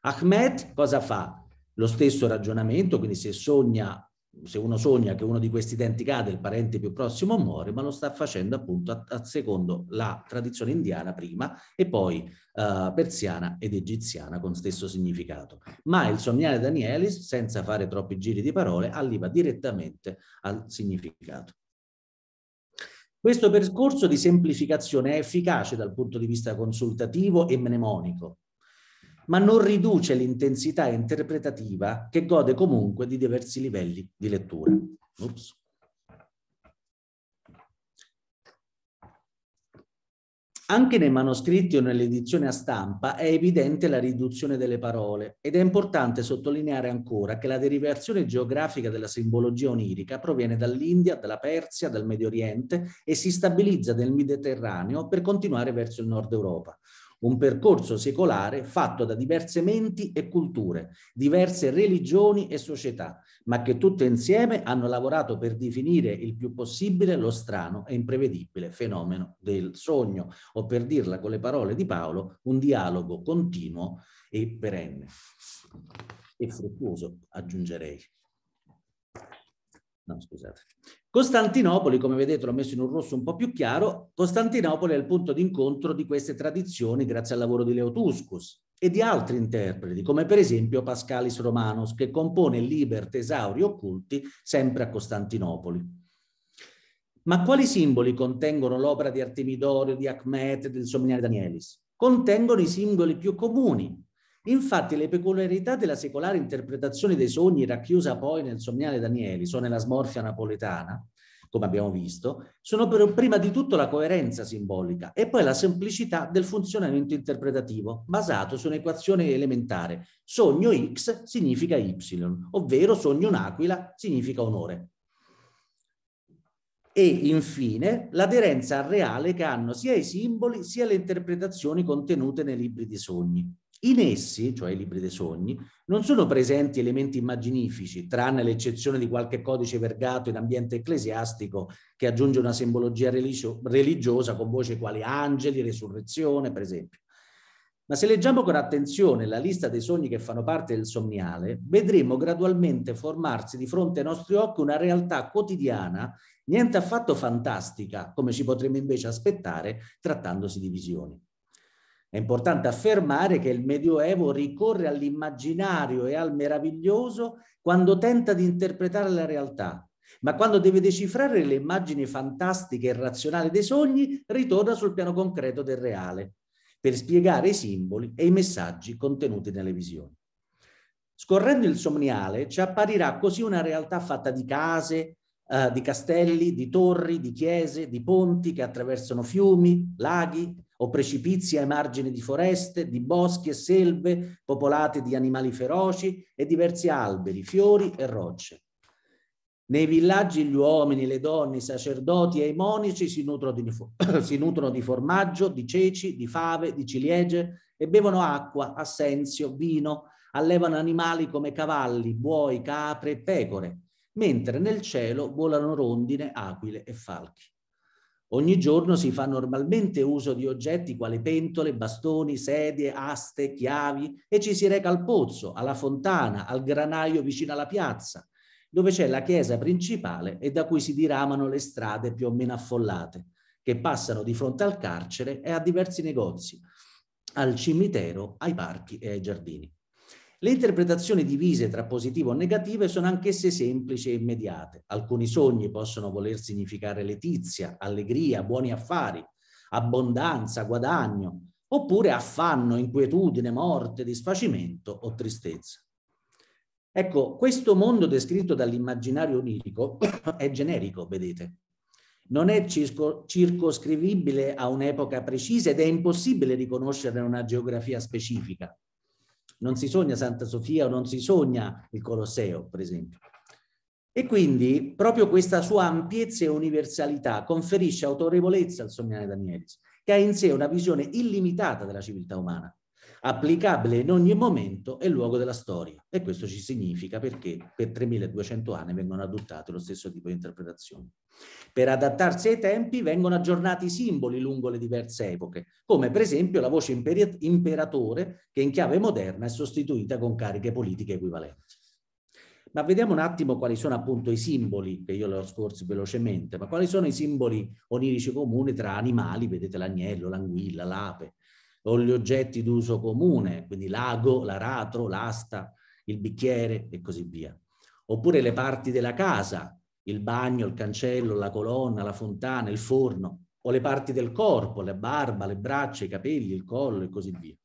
Ahmed cosa fa? Lo stesso ragionamento, quindi se sogna se uno sogna che uno di questi denti cade, il parente più prossimo muore, ma lo sta facendo appunto a, a secondo la tradizione indiana prima e poi uh, persiana ed egiziana con stesso significato. Ma il sognare Danielis, senza fare troppi giri di parole, arriva direttamente al significato. Questo percorso di semplificazione è efficace dal punto di vista consultativo e mnemonico, ma non riduce l'intensità interpretativa che gode comunque di diversi livelli di lettura. Ups. Anche nei manoscritti o nell'edizione a stampa è evidente la riduzione delle parole ed è importante sottolineare ancora che la derivazione geografica della simbologia onirica proviene dall'India, dalla Persia, dal Medio Oriente e si stabilizza nel Mediterraneo per continuare verso il nord Europa un percorso secolare fatto da diverse menti e culture, diverse religioni e società, ma che tutte insieme hanno lavorato per definire il più possibile lo strano e imprevedibile fenomeno del sogno, o per dirla con le parole di Paolo, un dialogo continuo e perenne. E fruttuoso, aggiungerei. No, scusate. Costantinopoli, come vedete l'ho messo in un rosso un po' più chiaro, Costantinopoli è il punto d'incontro di queste tradizioni grazie al lavoro di Leo Tuscus e di altri interpreti, come per esempio Pascalis Romanos, che compone Liber Tesauri Occulti sempre a Costantinopoli. Ma quali simboli contengono l'opera di Artemidorio, di Achmet, del Somniale Danielis? Contengono i simboli più comuni. Infatti le peculiarità della secolare interpretazione dei sogni racchiusa poi nel Somniale Danielis o nella smorfia napoletana, come abbiamo visto, sono per, prima di tutto la coerenza simbolica e poi la semplicità del funzionamento interpretativo basato su un'equazione elementare. Sogno X significa Y, ovvero sogno un'aquila significa onore e infine l'aderenza al reale che hanno sia i simboli sia le interpretazioni contenute nei libri di sogni. In essi, cioè i libri dei sogni, non sono presenti elementi immaginifici, tranne l'eccezione di qualche codice vergato in ambiente ecclesiastico che aggiunge una simbologia religio religiosa con voci quali angeli, resurrezione, per esempio. Ma se leggiamo con attenzione la lista dei sogni che fanno parte del somniale, vedremo gradualmente formarsi di fronte ai nostri occhi una realtà quotidiana niente affatto fantastica, come ci potremmo invece aspettare trattandosi di visioni. È importante affermare che il Medioevo ricorre all'immaginario e al meraviglioso quando tenta di interpretare la realtà, ma quando deve decifrare le immagini fantastiche e razionali dei sogni, ritorna sul piano concreto del reale, per spiegare i simboli e i messaggi contenuti nelle visioni. Scorrendo il somniale ci apparirà così una realtà fatta di case, uh, di castelli, di torri, di chiese, di ponti che attraversano fiumi, laghi o precipizi ai margini di foreste, di boschi e selve popolate di animali feroci e diversi alberi, fiori e rocce. Nei villaggi gli uomini, le donne, i sacerdoti e i monici si nutrono, di, (coughs) si nutrono di formaggio, di ceci, di fave, di ciliegie e bevono acqua, assenzio, vino, allevano animali come cavalli, buoi, capre e pecore mentre nel cielo volano rondine, aquile e falchi. Ogni giorno si fa normalmente uso di oggetti quali pentole, bastoni, sedie, aste, chiavi e ci si reca al pozzo, alla fontana, al granaio vicino alla piazza, dove c'è la chiesa principale e da cui si diramano le strade più o meno affollate, che passano di fronte al carcere e a diversi negozi, al cimitero, ai parchi e ai giardini. Le interpretazioni divise tra positive o negative sono anch'esse semplici e immediate. Alcuni sogni possono voler significare letizia, allegria, buoni affari, abbondanza, guadagno, oppure affanno, inquietudine, morte, disfacimento o tristezza. Ecco, questo mondo descritto dall'immaginario onirico (coughs) è generico, vedete. Non è circo, circoscrivibile a un'epoca precisa ed è impossibile riconoscerne una geografia specifica non si sogna Santa Sofia o non si sogna il Colosseo, per esempio. E quindi proprio questa sua ampiezza e universalità conferisce autorevolezza al sognare Danielis, che ha in sé una visione illimitata della civiltà umana, applicabile in ogni momento e luogo della storia. E questo ci significa perché per 3200 anni vengono adottate lo stesso tipo di interpretazioni. Per adattarsi ai tempi vengono aggiornati i simboli lungo le diverse epoche, come per esempio la voce imperatore che in chiave moderna è sostituita con cariche politiche equivalenti. Ma vediamo un attimo quali sono appunto i simboli, che io le ho scorsi velocemente, ma quali sono i simboli onirici comuni tra animali, vedete l'agnello, l'anguilla, l'ape, o gli oggetti d'uso comune, quindi l'ago, l'aratro, l'asta, il bicchiere e così via. Oppure le parti della casa, il bagno, il cancello, la colonna, la fontana, il forno, o le parti del corpo, la barba, le braccia, i capelli, il collo e così via.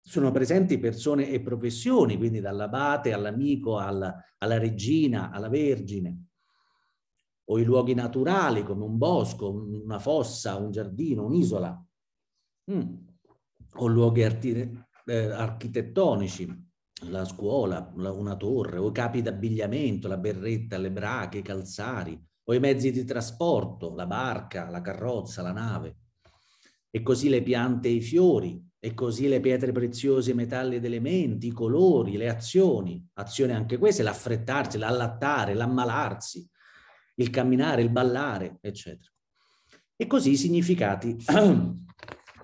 Sono presenti persone e professioni, quindi dall'abate all'amico, alla, alla regina, alla vergine, o i luoghi naturali come un bosco, una fossa, un giardino, un'isola, mm. o luoghi eh, architettonici, la scuola, una torre, o i capi d'abbigliamento, la berretta, le brache, i calzari, o i mezzi di trasporto, la barca, la carrozza, la nave. E così le piante e i fiori, e così le pietre preziose, i metalli ed elementi, i colori, le azioni, azioni anche queste, l'affrettarsi, l'allattare, l'ammalarsi, il camminare, il ballare, eccetera. E così i significati (clears throat)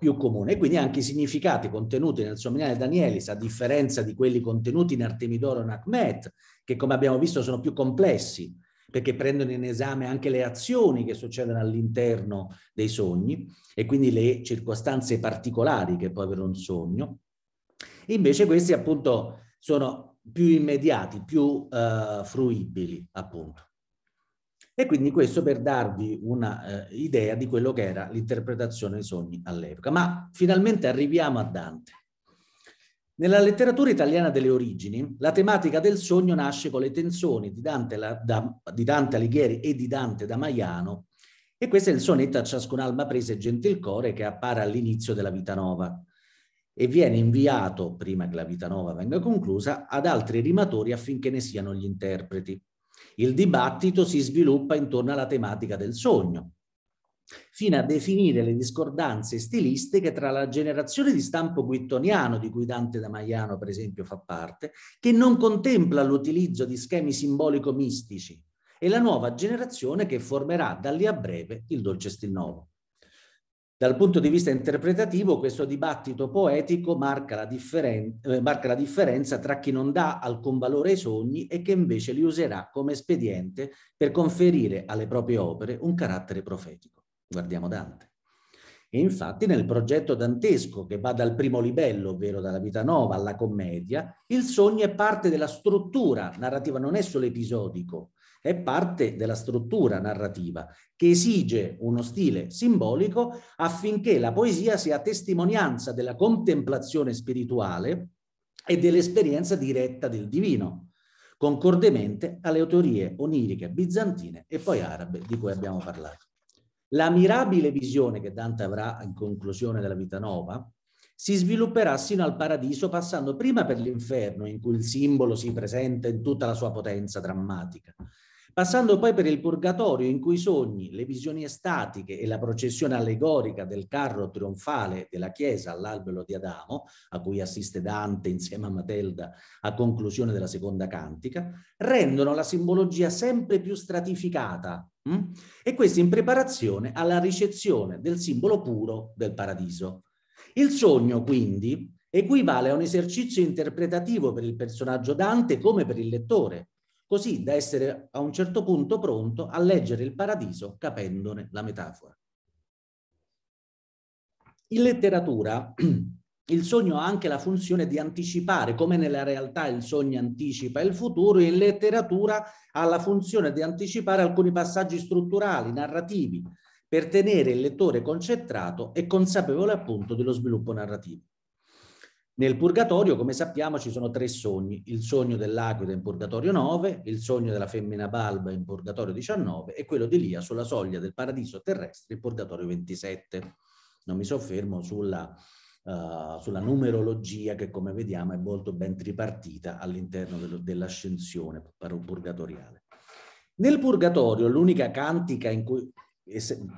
più comune. Quindi anche i significati contenuti nel Somniale Danielis, a differenza di quelli contenuti in Artemidoro e Nachmet, che come abbiamo visto sono più complessi, perché prendono in esame anche le azioni che succedono all'interno dei sogni e quindi le circostanze particolari che può avere un sogno. Invece questi appunto sono più immediati, più uh, fruibili appunto. E quindi questo per darvi un'idea eh, di quello che era l'interpretazione dei sogni all'epoca. Ma finalmente arriviamo a Dante. Nella letteratura italiana delle origini, la tematica del sogno nasce con le tensioni di Dante, la, da, di Dante Alighieri e di Dante da Maiano, e questo è il sonetto a ciascun alma presa e gentilcore che appare all'inizio della vita nova e viene inviato, prima che la vita nova venga conclusa, ad altri rimatori affinché ne siano gli interpreti. Il dibattito si sviluppa intorno alla tematica del sogno, fino a definire le discordanze stilistiche tra la generazione di stampo guittoniano, di cui Dante da Maiano per esempio fa parte, che non contempla l'utilizzo di schemi simbolico-mistici, e la nuova generazione che formerà da lì a breve il dolce stil nuovo. Dal punto di vista interpretativo, questo dibattito poetico marca la, differen eh, marca la, differenza tra chi non dà alcun valore ai sogni e che invece li userà come espediente per conferire alle proprie opere un carattere profetico. Guardiamo Dante. E infatti nel progetto dantesco che va dal primo livello, ovvero dalla vita nuova alla commedia, il sogno è parte della struttura narrativa, non è solo episodico, è parte della struttura narrativa che esige uno stile simbolico affinché la poesia sia testimonianza della contemplazione spirituale e dell'esperienza diretta del divino, concordemente alle teorie oniriche bizantine e poi arabe di cui abbiamo parlato. La mirabile visione che Dante avrà in conclusione della vita nuova si svilupperà sino al paradiso passando prima per l'inferno in cui il simbolo si presenta in tutta la sua potenza drammatica passando poi per il purgatorio in cui i sogni, le visioni estatiche e la processione allegorica del carro trionfale della Chiesa all'albero di Adamo, a cui assiste Dante insieme a Matelda a conclusione della seconda cantica, rendono la simbologia sempre più stratificata hm? e questo in preparazione alla ricezione del simbolo puro del paradiso. Il sogno quindi equivale a un esercizio interpretativo per il personaggio Dante come per il lettore, così da essere a un certo punto pronto a leggere il paradiso capendone la metafora. In letteratura (clears throat) il sogno ha anche la funzione di anticipare, come nella realtà il sogno anticipa il futuro, in letteratura ha la funzione di anticipare alcuni passaggi strutturali, narrativi, per tenere il lettore concentrato e consapevole appunto dello sviluppo narrativo. Nel purgatorio, come sappiamo, ci sono tre sogni, il sogno dell'aquila in purgatorio 9, il sogno della femmina balba in purgatorio 19 e quello di Lia sulla soglia del paradiso terrestre in purgatorio 27. Non mi soffermo sulla, uh, sulla numerologia che come vediamo è molto ben tripartita all'interno dell'ascensione purgatoriale. Nel purgatorio l'unica cantica in cui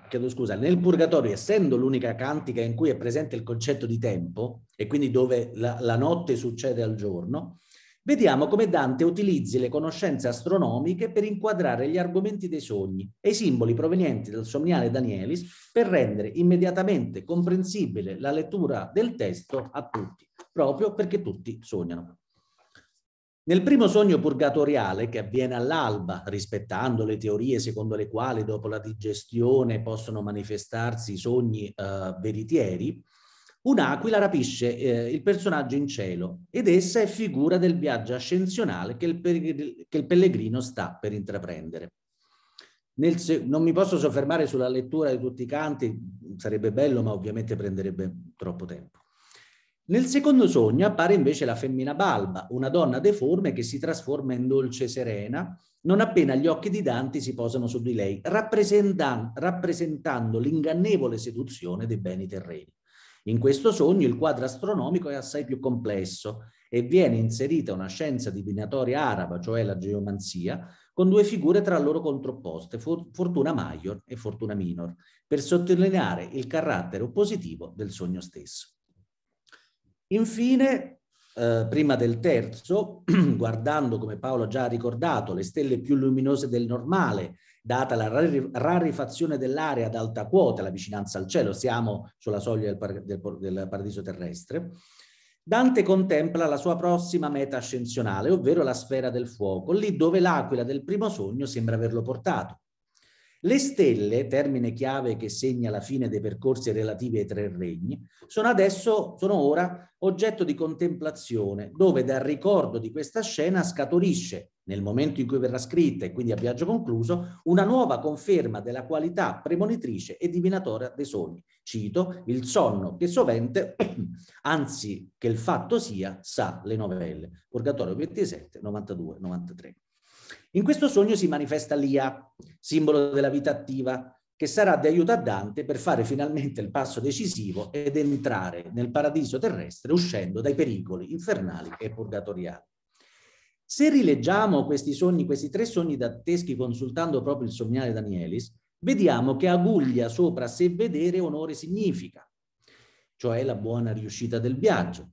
chiedo scusa, nel purgatorio, essendo l'unica cantica in cui è presente il concetto di tempo, e quindi dove la, la notte succede al giorno, vediamo come Dante utilizzi le conoscenze astronomiche per inquadrare gli argomenti dei sogni e i simboli provenienti dal somniale Danielis per rendere immediatamente comprensibile la lettura del testo a tutti, proprio perché tutti sognano. Nel primo sogno purgatoriale, che avviene all'alba, rispettando le teorie secondo le quali dopo la digestione possono manifestarsi i sogni eh, veritieri, un'aquila rapisce eh, il personaggio in cielo ed essa è figura del viaggio ascensionale che il, che il pellegrino sta per intraprendere. Non mi posso soffermare sulla lettura di tutti i canti, sarebbe bello, ma ovviamente prenderebbe troppo tempo. Nel secondo sogno appare invece la femmina Balba, una donna deforme che si trasforma in dolce serena non appena gli occhi di Dante si posano su di lei, rappresentan rappresentando l'ingannevole seduzione dei beni terreni. In questo sogno il quadro astronomico è assai più complesso e viene inserita una scienza divinatoria araba, cioè la geomanzia, con due figure tra loro contrapposte, Fortuna Maior e Fortuna Minor, per sottolineare il carattere oppositivo del sogno stesso. Infine, eh, prima del terzo, (clears throat) guardando, come Paolo già ha ricordato, le stelle più luminose del normale, data la rarefazione dell'area ad alta quota, la vicinanza al cielo, siamo sulla soglia del, par del, del paradiso terrestre, Dante contempla la sua prossima meta ascensionale, ovvero la sfera del fuoco, lì dove l'aquila del primo sogno sembra averlo portato. Le stelle, termine chiave che segna la fine dei percorsi relativi ai tre regni, sono adesso, sono ora oggetto di contemplazione, dove dal ricordo di questa scena scaturisce, nel momento in cui verrà scritta e quindi a viaggio concluso, una nuova conferma della qualità premonitrice e divinatoria dei sogni. Cito, il sonno che sovente, (clears throat) anzi che il fatto sia, sa le novelle. Purgatorio 27, 92, 93. In questo sogno si manifesta Lia, simbolo della vita attiva, che sarà di aiuto a Dante per fare finalmente il passo decisivo ed entrare nel paradiso terrestre uscendo dai pericoli infernali e purgatoriali. Se rileggiamo questi sogni, questi tre sogni danteschi consultando proprio il somniale Danielis, vediamo che aguglia sopra sé vedere onore significa, cioè la buona riuscita del viaggio,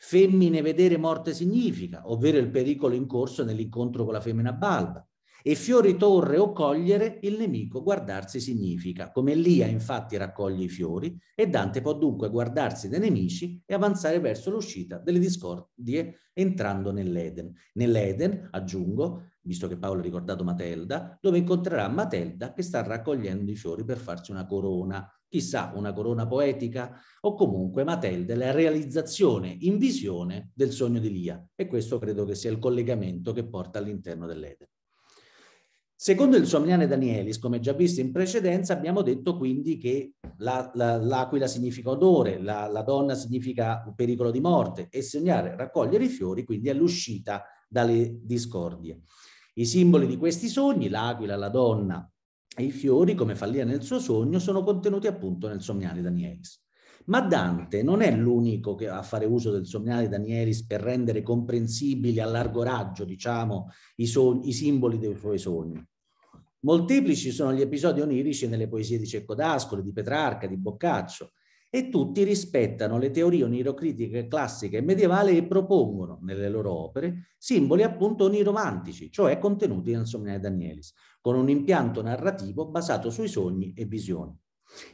Femmine vedere morte significa, ovvero il pericolo in corso nell'incontro con la femmina balba. E fiori torre o cogliere, il nemico guardarsi significa. Come Lia infatti raccoglie i fiori e Dante può dunque guardarsi dai nemici e avanzare verso l'uscita delle discordie entrando nell'Eden. Nell'Eden, aggiungo, visto che Paolo ha ricordato Matelda, dove incontrerà Matelda che sta raccogliendo i fiori per farsi una corona chissà, una corona poetica o comunque Matelde, la realizzazione in visione del sogno di Lia. E questo credo che sia il collegamento che porta all'interno dell'Eden. Secondo il Somniane Danielis, come già visto in precedenza, abbiamo detto quindi che la, la, l'aquila significa odore, la, la, donna significa pericolo di morte e sognare, raccogliere i fiori, quindi è l'uscita dalle discordie. I simboli di questi sogni, l'aquila, la donna e i fiori, come fallia nel suo sogno, sono contenuti appunto nel somniale Danielis. Ma Dante non è l'unico a fare uso del somniale Danielis per rendere comprensibili a largo raggio, diciamo, i, sogni, i simboli dei suoi sogni. Molteplici sono gli episodi onirici nelle poesie di Cecco d'Ascoli, di Petrarca, di Boccaccio, e tutti rispettano le teorie onirocritiche classiche e medievali e propongono nelle loro opere simboli appunto oniromantici, cioè contenuti nel Somniale Danielis, con un impianto narrativo basato sui sogni e visioni.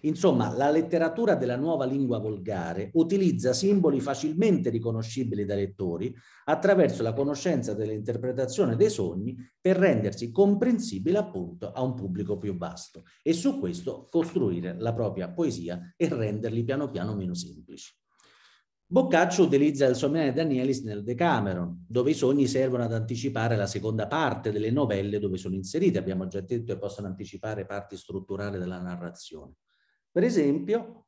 Insomma, la letteratura della nuova lingua volgare utilizza simboli facilmente riconoscibili dai lettori attraverso la conoscenza dell'interpretazione dei sogni per rendersi comprensibile appunto a un pubblico più vasto e su questo costruire la propria poesia e renderli piano piano meno semplici. Boccaccio utilizza il somniere Danielis nel Decameron, dove i sogni servono ad anticipare la seconda parte delle novelle dove sono inserite. Abbiamo già detto che possono anticipare parti strutturali della narrazione. Per esempio,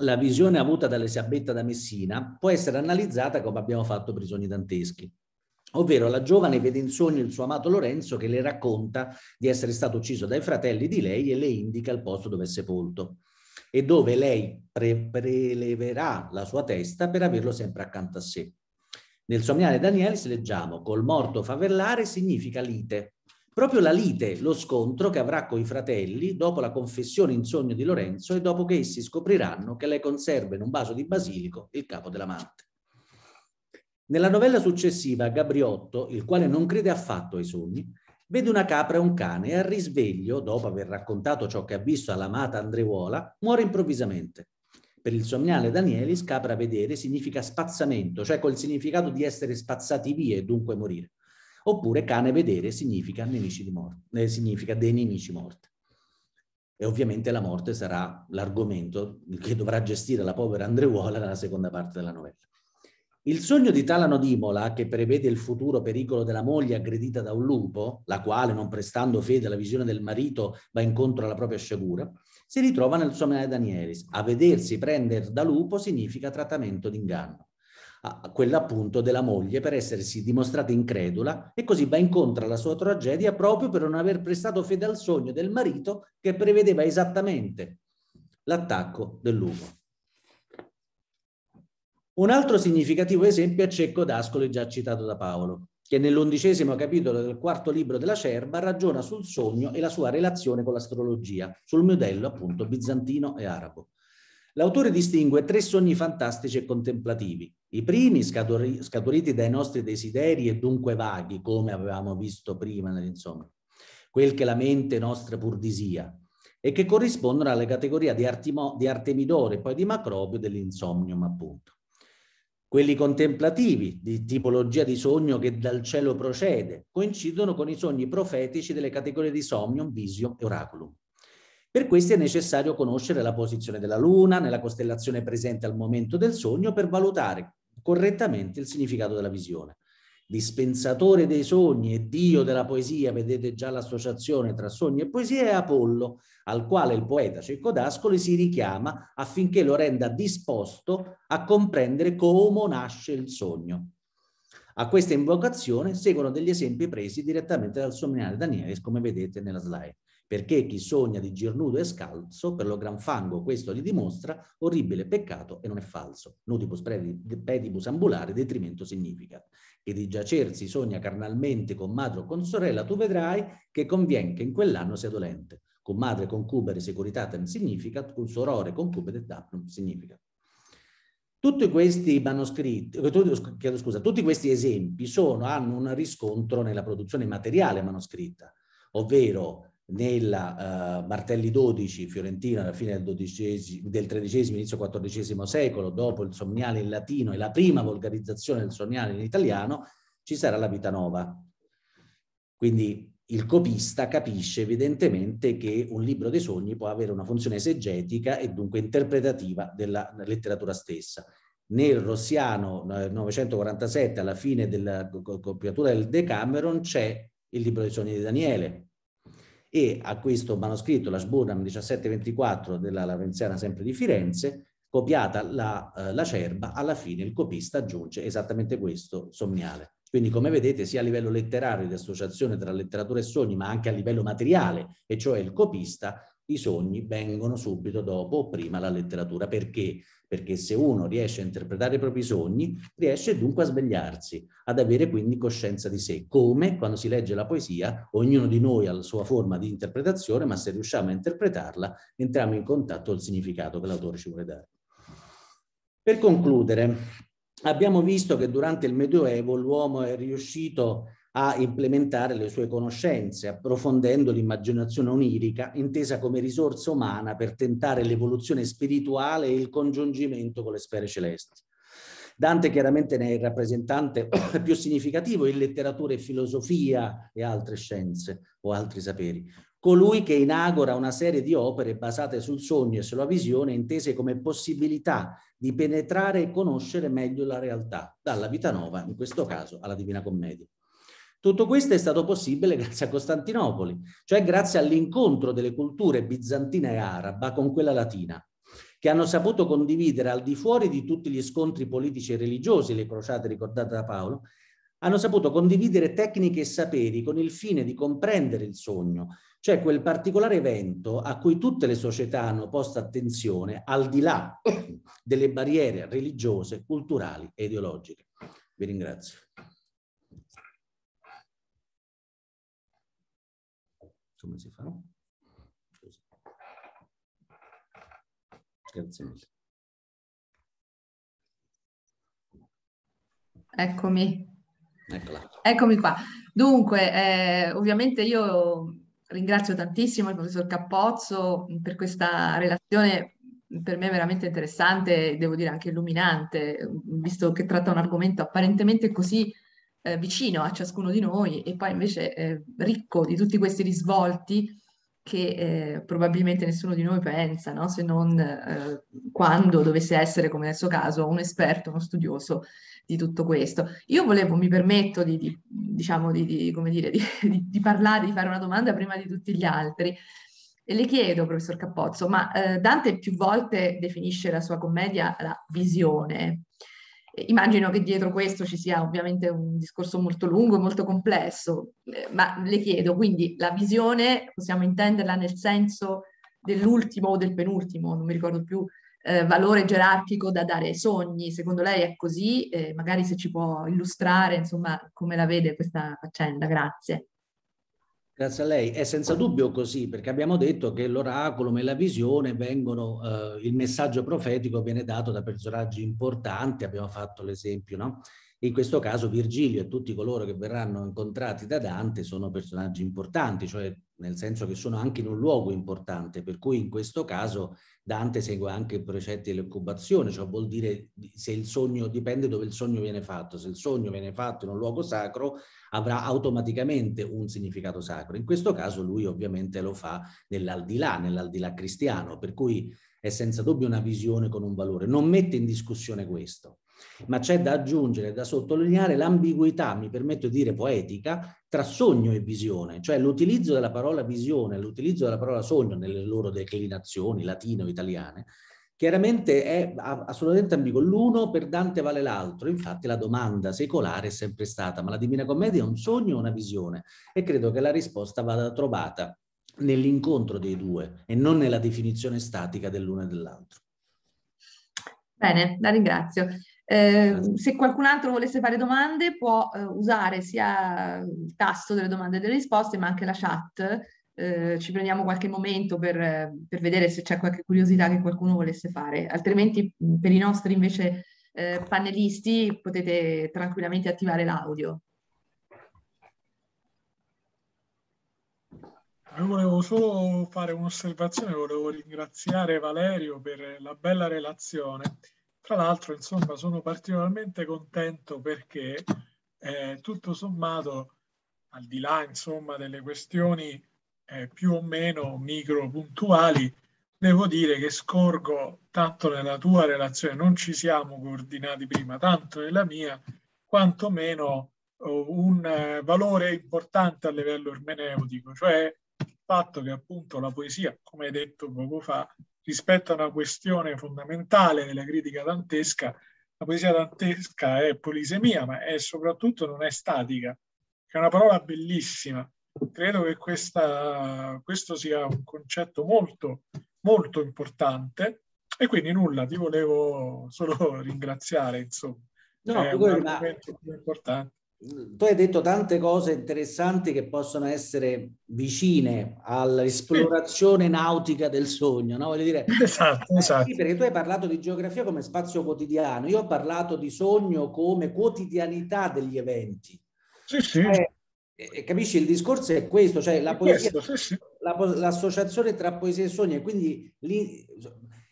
la visione avuta dall'Elisabetta da Messina può essere analizzata come abbiamo fatto per danteschi. Ovvero la giovane vede in sogno il suo amato Lorenzo che le racconta di essere stato ucciso dai fratelli di lei e le indica il posto dove è sepolto e dove lei pre- preleverà la sua testa per averlo sempre accanto a sé. Nel somniale Daniele si leggiamo col morto favellare significa lite. Proprio la lite, lo scontro che avrà con i fratelli dopo la confessione in sogno di Lorenzo e dopo che essi scopriranno che lei conserva in un vaso di basilico il capo dell'amante. Nella novella successiva, Gabriotto, il quale non crede affatto ai sogni, Vede una capra e un cane e al risveglio, dopo aver raccontato ciò che ha visto all'amata Andreuola, muore improvvisamente. Per il somniale Danielis, capra vedere significa spazzamento, cioè col significato di essere spazzati via e dunque morire. Oppure cane vedere significa, nemici morte, eh, significa dei nemici morti. E ovviamente la morte sarà l'argomento che dovrà gestire la povera Andreuola nella seconda parte della novella. Il sogno di Talano d'Imola, che prevede il futuro pericolo della moglie aggredita da un lupo, la quale, non prestando fede alla visione del marito, va incontro alla propria sciagura, si ritrova nel somno di Danielis. A vedersi prendere da lupo significa trattamento d'inganno. A quella appunto della moglie per essersi dimostrata incredula e così va incontro alla sua tragedia proprio per non aver prestato fede al sogno del marito che prevedeva esattamente l'attacco del lupo. Un altro significativo esempio è Cecco d'Ascoli, già citato da Paolo, che nell'undicesimo capitolo del quarto libro della Cerba ragiona sul sogno e la sua relazione con l'astrologia, sul modello appunto bizantino e arabo. L'autore distingue tre sogni fantastici e contemplativi. I primi, scaturiti dai nostri desideri e dunque vaghi, come avevamo visto prima nell'insomma, quel che la mente nostra pur disia, e che corrispondono alle categorie di, Artimo, di Artemidore e poi di Macrobio dell'insomnium, appunto. Quelli contemplativi, di tipologia di sogno che dal cielo procede, coincidono con i sogni profetici delle categorie di somnium, vision e oraculum. Per questi è necessario conoscere la posizione della Luna nella costellazione presente al momento del sogno per valutare correttamente il significato della visione. Dispensatore dei sogni e Dio della poesia, vedete già l'associazione tra sogni e poesia, è Apollo, al quale il poeta Cecco d'Ascoli si richiama affinché lo renda disposto a comprendere come nasce il sogno. A questa invocazione seguono degli esempi presi direttamente dal somniare Daniele, come vedete nella slide perché chi sogna di gir nudo e scalzo, per lo gran fango questo gli dimostra, orribile peccato e non è falso. Nudibus pedibus ambulare, detrimento significa. Che di giacersi sogna carnalmente con madre o con sorella, tu vedrai che convien che in quell'anno sia dolente. Con madre concubere securitatem significat, con sorore concubere dapnum significa. Tutti questi manoscritti, chiedo scusa, tutti questi esempi sono, hanno un riscontro nella produzione materiale manoscritta, ovvero nella uh, Martelli 12 Fiorentina alla fine del, del XIII, inizio XIV secolo, dopo il somniale in latino e la prima volgarizzazione del somniale in italiano, ci sarà la vita nuova. Quindi il copista capisce evidentemente che un libro dei sogni può avere una funzione esegetica e dunque interpretativa della letteratura stessa. Nel Rossiano 947, alla fine della copiatura del Decameron, c'è il libro dei sogni di Daniele, e a questo manoscritto, la Sburnam 1724 della Lavenziana sempre di Firenze, copiata la, eh, la cerba, alla fine il copista aggiunge esattamente questo somniale. Quindi come vedete sia a livello letterario di associazione tra letteratura e sogni, ma anche a livello materiale, e cioè il copista, i sogni vengono subito dopo o prima la letteratura. Perché? Perché se uno riesce a interpretare i propri sogni, riesce dunque a svegliarsi, ad avere quindi coscienza di sé. Come quando si legge la poesia, ognuno di noi ha la sua forma di interpretazione, ma se riusciamo a interpretarla, entriamo in contatto col significato che l'autore ci vuole dare. Per concludere, abbiamo visto che durante il Medioevo l'uomo è riuscito a implementare le sue conoscenze, approfondendo l'immaginazione onirica, intesa come risorsa umana per tentare l'evoluzione spirituale e il congiungimento con le sfere celesti. Dante chiaramente ne è il rappresentante (coughs) più significativo in letteratura e filosofia e altre scienze o altri saperi. Colui che inaugura una serie di opere basate sul sogno e sulla visione intese come possibilità di penetrare e conoscere meglio la realtà, dalla vita nuova, in questo caso alla Divina Commedia. Tutto questo è stato possibile (laughs) grazie a Costantinopoli, cioè grazie all'incontro delle culture bizantina e araba con quella latina, che hanno saputo condividere al di fuori di tutti gli scontri politici e religiosi, le crociate ricordate da Paolo, hanno saputo condividere tecniche e saperi con il fine di comprendere il sogno, cioè quel particolare evento a cui tutte le società hanno posto attenzione al di là delle barriere religiose, culturali e ideologiche. Vi ringrazio. Come si fa? Così.
Grazie mille. Eccomi. Eccola. Eccomi qua. Dunque, eh, ovviamente io ringrazio tantissimo il professor Cappozzo per questa relazione per me veramente interessante devo dire anche illuminante, visto che tratta un argomento apparentemente così eh, vicino a ciascuno di noi e poi invece eh, ricco di tutti questi risvolti che eh, probabilmente nessuno di noi pensa, no? se non eh, quando dovesse essere, come nel suo caso, un esperto, uno studioso di tutto questo. Io volevo, mi permetto di, di diciamo, di, di, come dire, di, (laughs) di, parlare, di fare una domanda prima di tutti gli altri. E le chiedo, professor Cappozzo, ma eh, Dante più volte definisce la sua commedia la visione. Immagino che dietro questo ci sia ovviamente un discorso molto lungo, molto complesso, eh, ma le chiedo, quindi la visione possiamo intenderla nel senso dell'ultimo o del penultimo, non mi ricordo più, eh, valore gerarchico da dare ai sogni. Secondo lei è così? Eh, magari se ci può illustrare, insomma, come la vede questa faccenda. Grazie.
Grazie a lei. È senza dubbio così, perché abbiamo detto che l'oracolo e la visione vengono, eh, il messaggio profetico viene dato da personaggi importanti, abbiamo fatto l'esempio, no? In questo caso Virgilio e tutti coloro che verranno incontrati da Dante sono personaggi importanti, cioè nel senso che sono anche in un luogo importante, per cui in questo caso Dante segue anche i precetti dell'occupazione, cioè vuol dire se il sogno dipende dove il sogno viene fatto, se il sogno viene fatto in un luogo sacro avrà automaticamente un significato sacro. In questo caso lui ovviamente lo fa nell'aldilà, nell'aldilà cristiano, per cui è senza dubbio una visione con un valore. Non mette in discussione questo, ma c'è da aggiungere, da sottolineare l'ambiguità, mi permetto di dire poetica, tra sogno e visione, cioè l'utilizzo della parola visione, l'utilizzo della parola sogno nelle loro declinazioni latine o italiane, chiaramente è assolutamente ambiguo. L'uno per Dante vale l'altro, infatti la domanda secolare è sempre stata ma la Divina Commedia è un sogno o una visione? E credo che la risposta vada trovata nell'incontro dei due e non nella definizione statica dell'uno e dell'altro.
Bene, la ringrazio. Eh, se qualcun altro volesse fare domande può eh, usare sia il tasto delle domande e delle risposte ma anche la chat eh, ci prendiamo qualche momento per, per, vedere se c'è qualche curiosità che qualcuno volesse fare, altrimenti per i nostri invece eh, panelisti potete tranquillamente attivare l'audio.
Io volevo solo fare un'osservazione, volevo ringraziare Valerio per la bella relazione. Tra l'altro, insomma, sono particolarmente contento perché eh, tutto sommato, al di là, insomma, delle questioni eh, più o meno micro puntuali, devo dire che scorgo tanto nella tua relazione, non ci siamo coordinati prima, tanto nella mia, quanto meno oh, un eh, valore importante a livello ermeneutico, cioè il fatto che appunto la poesia, come hai detto poco fa, rispetto a una questione fondamentale nella critica dantesca, la poesia dantesca è polisemia, ma è soprattutto non è statica, che è una parola bellissima, credo che questa, questo sia un concetto molto, molto importante e quindi nulla, ti volevo solo (laughs) ringraziare, insomma. No, è un argomento più importante.
Tu hai detto tante cose interessanti che possono essere vicine all'esplorazione nautica del sogno, no? Voglio dire,
esatto, eh, esatto. Sì,
perché tu hai parlato di geografia come spazio quotidiano, io ho parlato di sogno come quotidianità degli eventi.
Sì, sì. Cioè,
e, capisci, il discorso è questo, cioè la poesia, questo, sì, sì. La, l'associazione tra poesia e sogno, e quindi lì,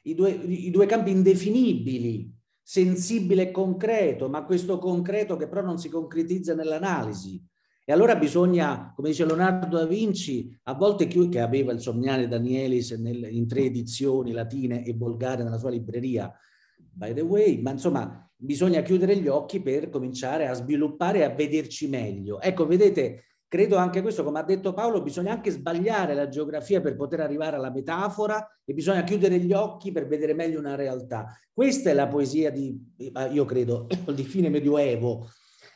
i, due, i due campi indefinibili, sensibile e concreto, ma questo concreto che però non si concretizza nell'analisi. E allora bisogna, come dice Leonardo da Vinci, a volte che aveva il Somniale Danielis nel, in tre edizioni latine e volgare nella sua libreria, by the way, ma insomma bisogna chiudere gli occhi per cominciare a sviluppare e a vederci meglio. Ecco, vedete, credo anche questo, come ha detto Paolo, bisogna anche sbagliare la geografia per poter arrivare alla metafora e bisogna chiudere gli occhi per vedere meglio una realtà. Questa è la poesia di, io credo, (coughs) di fine medioevo.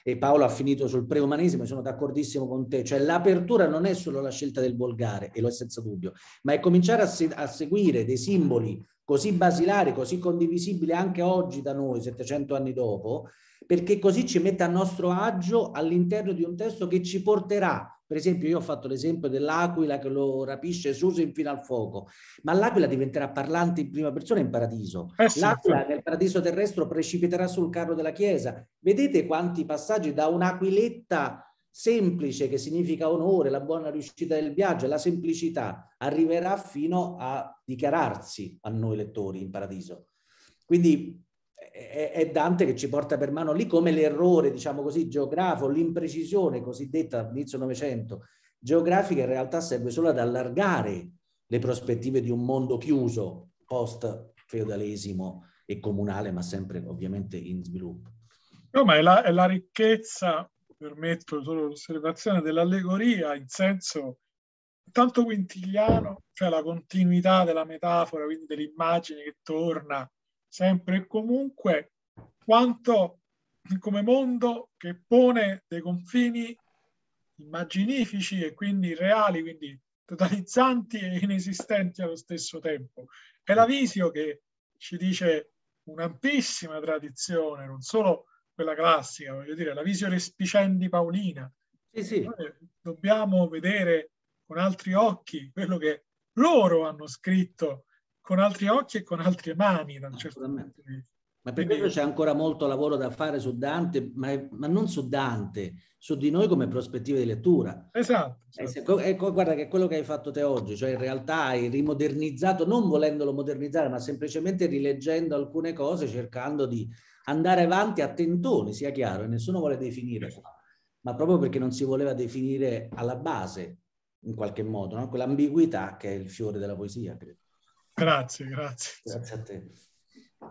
E Paolo ha finito sul preumanesimo, sono d'accordissimo con te, cioè l'apertura non è solo la scelta del volgare, e lo è senza dubbio, ma è cominciare a, se- a seguire dei simboli così basilare, così condivisibile anche oggi da noi, 700 anni dopo, perché così ci mette a nostro agio all'interno di un testo che ci porterà. Per esempio, io ho fatto l'esempio dell'aquila che lo rapisce Susan fino al fuoco, ma l'aquila diventerà parlante in prima persona in paradiso. Eh sì, l'aquila nel paradiso terrestre precipiterà sul carro della chiesa. Vedete quanti passaggi da un'aquiletta semplice che significa onore, la buona riuscita del viaggio, la semplicità, arriverà fino a dichiararsi a noi lettori in paradiso. Quindi è, Dante che ci porta per mano lì come l'errore, diciamo così, geografo, l'imprecisione cosiddetta all'inizio Novecento, geografica in realtà serve solo ad allargare le prospettive di un mondo chiuso, post-feudalesimo e comunale, ma sempre ovviamente in sviluppo.
No, ma è la, è la ricchezza permetto solo l'osservazione dell'allegoria in senso tanto quintigliano, cioè la continuità della metafora, quindi dell'immagine che torna sempre e comunque, quanto come mondo che pone dei confini immaginifici e quindi reali, quindi totalizzanti e inesistenti allo stesso tempo. È la visio che ci dice un'ampissima tradizione, non solo quella classica, voglio dire, la visione spicendi paolina.
Sì, sì.
dobbiamo vedere con altri occhi quello che loro hanno scritto con altri occhi e con altre mani da un certo punto di vista.
Ma per questo c'è ancora molto lavoro da fare su Dante, ma, ma, non su Dante, su di noi come prospettive di lettura.
Esatto.
esatto. Ecco, guarda che quello che hai fatto te oggi, cioè in realtà hai rimodernizzato, non volendolo modernizzare, ma semplicemente rileggendo alcune cose, cercando di andare avanti a tentoni, sia chiaro, e nessuno vuole definire ma proprio perché non si voleva definire alla base, in qualche modo, no? quell'ambiguità che è il fiore della poesia, credo.
Grazie, grazie.
Grazie a te.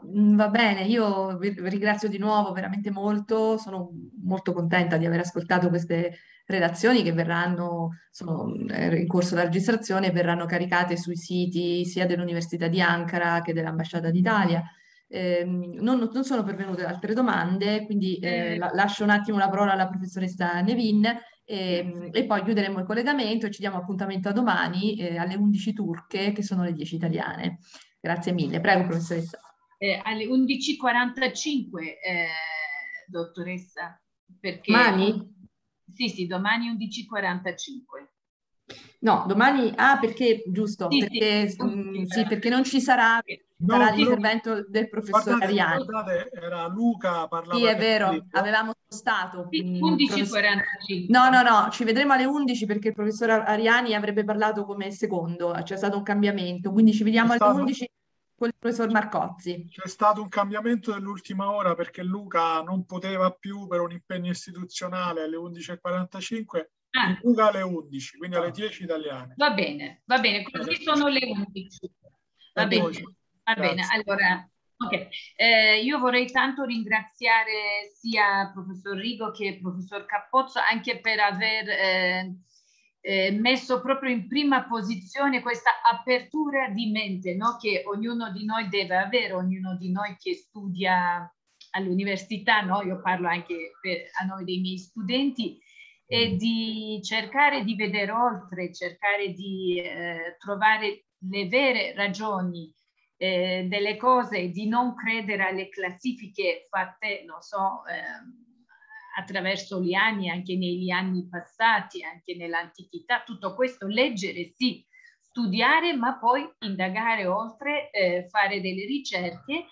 Mm, va bene, io vi ringrazio di nuovo veramente molto, sono molto contenta di aver ascoltato queste redazioni che verranno, sono eh, in corso di registrazione e verranno caricate sui siti sia dell'Università di Ankara che dell'Ambasciata d'Italia. Eh, non, non, sono pervenute altre domande, quindi eh, la, lascio un attimo la parola alla professoressa Nevin e, ehm, e, poi chiuderemo il collegamento e ci diamo appuntamento a domani eh, alle 11 turche che sono le 10 italiane. Grazie mille, prego professoressa
eh, alle 11.45, eh, dottoressa. Perché...
Domani?
Sì, sì, domani 11.45.
No, domani, ah perché, giusto, sì, perché, sì, mh, sì, perché non ci sarà, no, sarà l'intervento del professor guardate, Ariani.
Guardate, era Luca, parlava...
Sì, è vero, avevamo spostato.
Sì, 11.45.
No, no, no, ci vedremo alle 11 perché il professor Ariani avrebbe parlato come secondo, c'è stato un cambiamento, quindi ci vediamo alle 11 con il professor Marcozzi.
C'è stato un cambiamento dell'ultima ora perché Luca non poteva più per un impegno istituzionale alle 11.45, ah. Luca alle 11, quindi alle 10 italiane.
Va bene, va bene, così sono le 11. Va bene, va bene. Allora, ok. Eh, io vorrei tanto ringraziare sia il professor Rigo che il professor Cappozzo anche per aver... Eh, eh, messo proprio in prima posizione questa apertura di mente no? che ognuno di noi deve avere, ognuno di noi che studia all'università, no? io parlo anche per, a nome dei miei studenti, e mm. di cercare di vedere oltre, cercare di eh, trovare le vere ragioni eh, delle cose, di non credere alle classifiche fatte, non so, eh, attraverso gli anni, anche negli anni passati, anche nell'antichità, tutto questo leggere sì, studiare, ma poi indagare oltre, eh, fare delle ricerche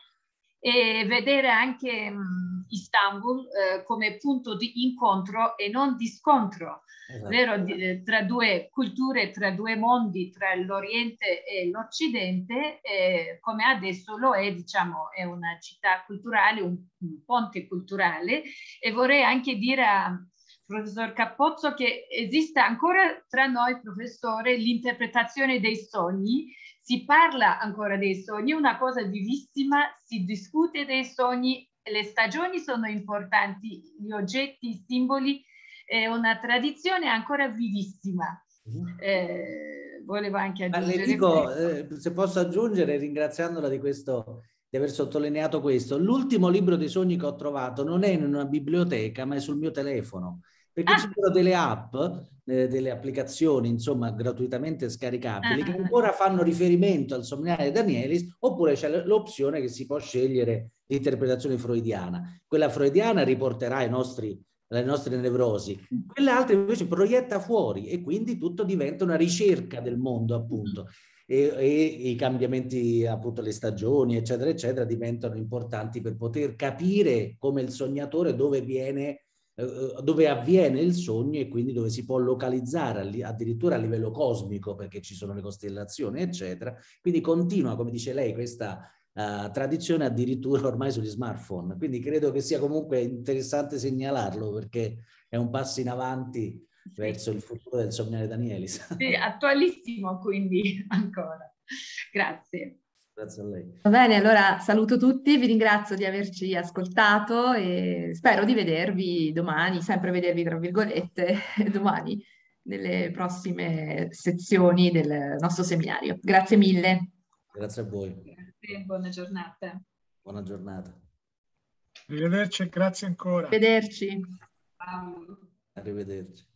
e vedere anche mh, Istanbul eh, come punto di incontro e non di scontro, esatto. vero? Di, eh, tra due culture, tra due mondi, tra l'Oriente e l'Occidente, eh, come adesso lo è, diciamo, è una città culturale, un, un ponte culturale e vorrei anche dire a professor Cappozzo che esiste ancora tra noi, professore, l'interpretazione dei sogni si parla ancora dei sogni, è una cosa vivissima, si discute dei sogni, le stagioni sono importanti, gli oggetti, i simboli, è una tradizione ancora vivissima. Mm-hmm. Eh, volevo anche aggiungere.
Ma le dico, eh, se posso aggiungere, ringraziandola di questo, di aver sottolineato questo, l'ultimo libro dei sogni che ho trovato non è in una biblioteca, ma è sul mio telefono perché ah. ci sono delle app, eh, delle applicazioni, insomma, gratuitamente scaricabili, ah. che ancora fanno riferimento al somniare Danielis, oppure c'è l'opzione che si può scegliere l'interpretazione freudiana. Quella freudiana riporterà i nostri le nostre nevrosi, quelle altre invece proietta fuori e quindi tutto diventa una ricerca del mondo appunto e, e, i cambiamenti appunto le stagioni eccetera eccetera diventano importanti per poter capire come il sognatore dove viene dove avviene il sogno e quindi dove si può localizzare addirittura a livello cosmico perché ci sono le costellazioni eccetera. Quindi continua come dice lei questa uh, tradizione addirittura ormai sugli smartphone. Quindi credo che sia comunque interessante segnalarlo perché è un passo in avanti verso il futuro del sognare Danielis.
Sì, attualissimo quindi (laughs) ancora. Grazie
Grazie a lei.
Va bene, allora saluto tutti, vi ringrazio di averci ascoltato e spero di vedervi domani, sempre vedervi tra virgolette, (laughs) domani nelle prossime sezioni del nostro seminario. Grazie mille.
Grazie a voi.
Grazie, buona giornata.
Buona giornata.
Arrivederci e grazie ancora.
Arrivederci.
Ciao.
Arrivederci.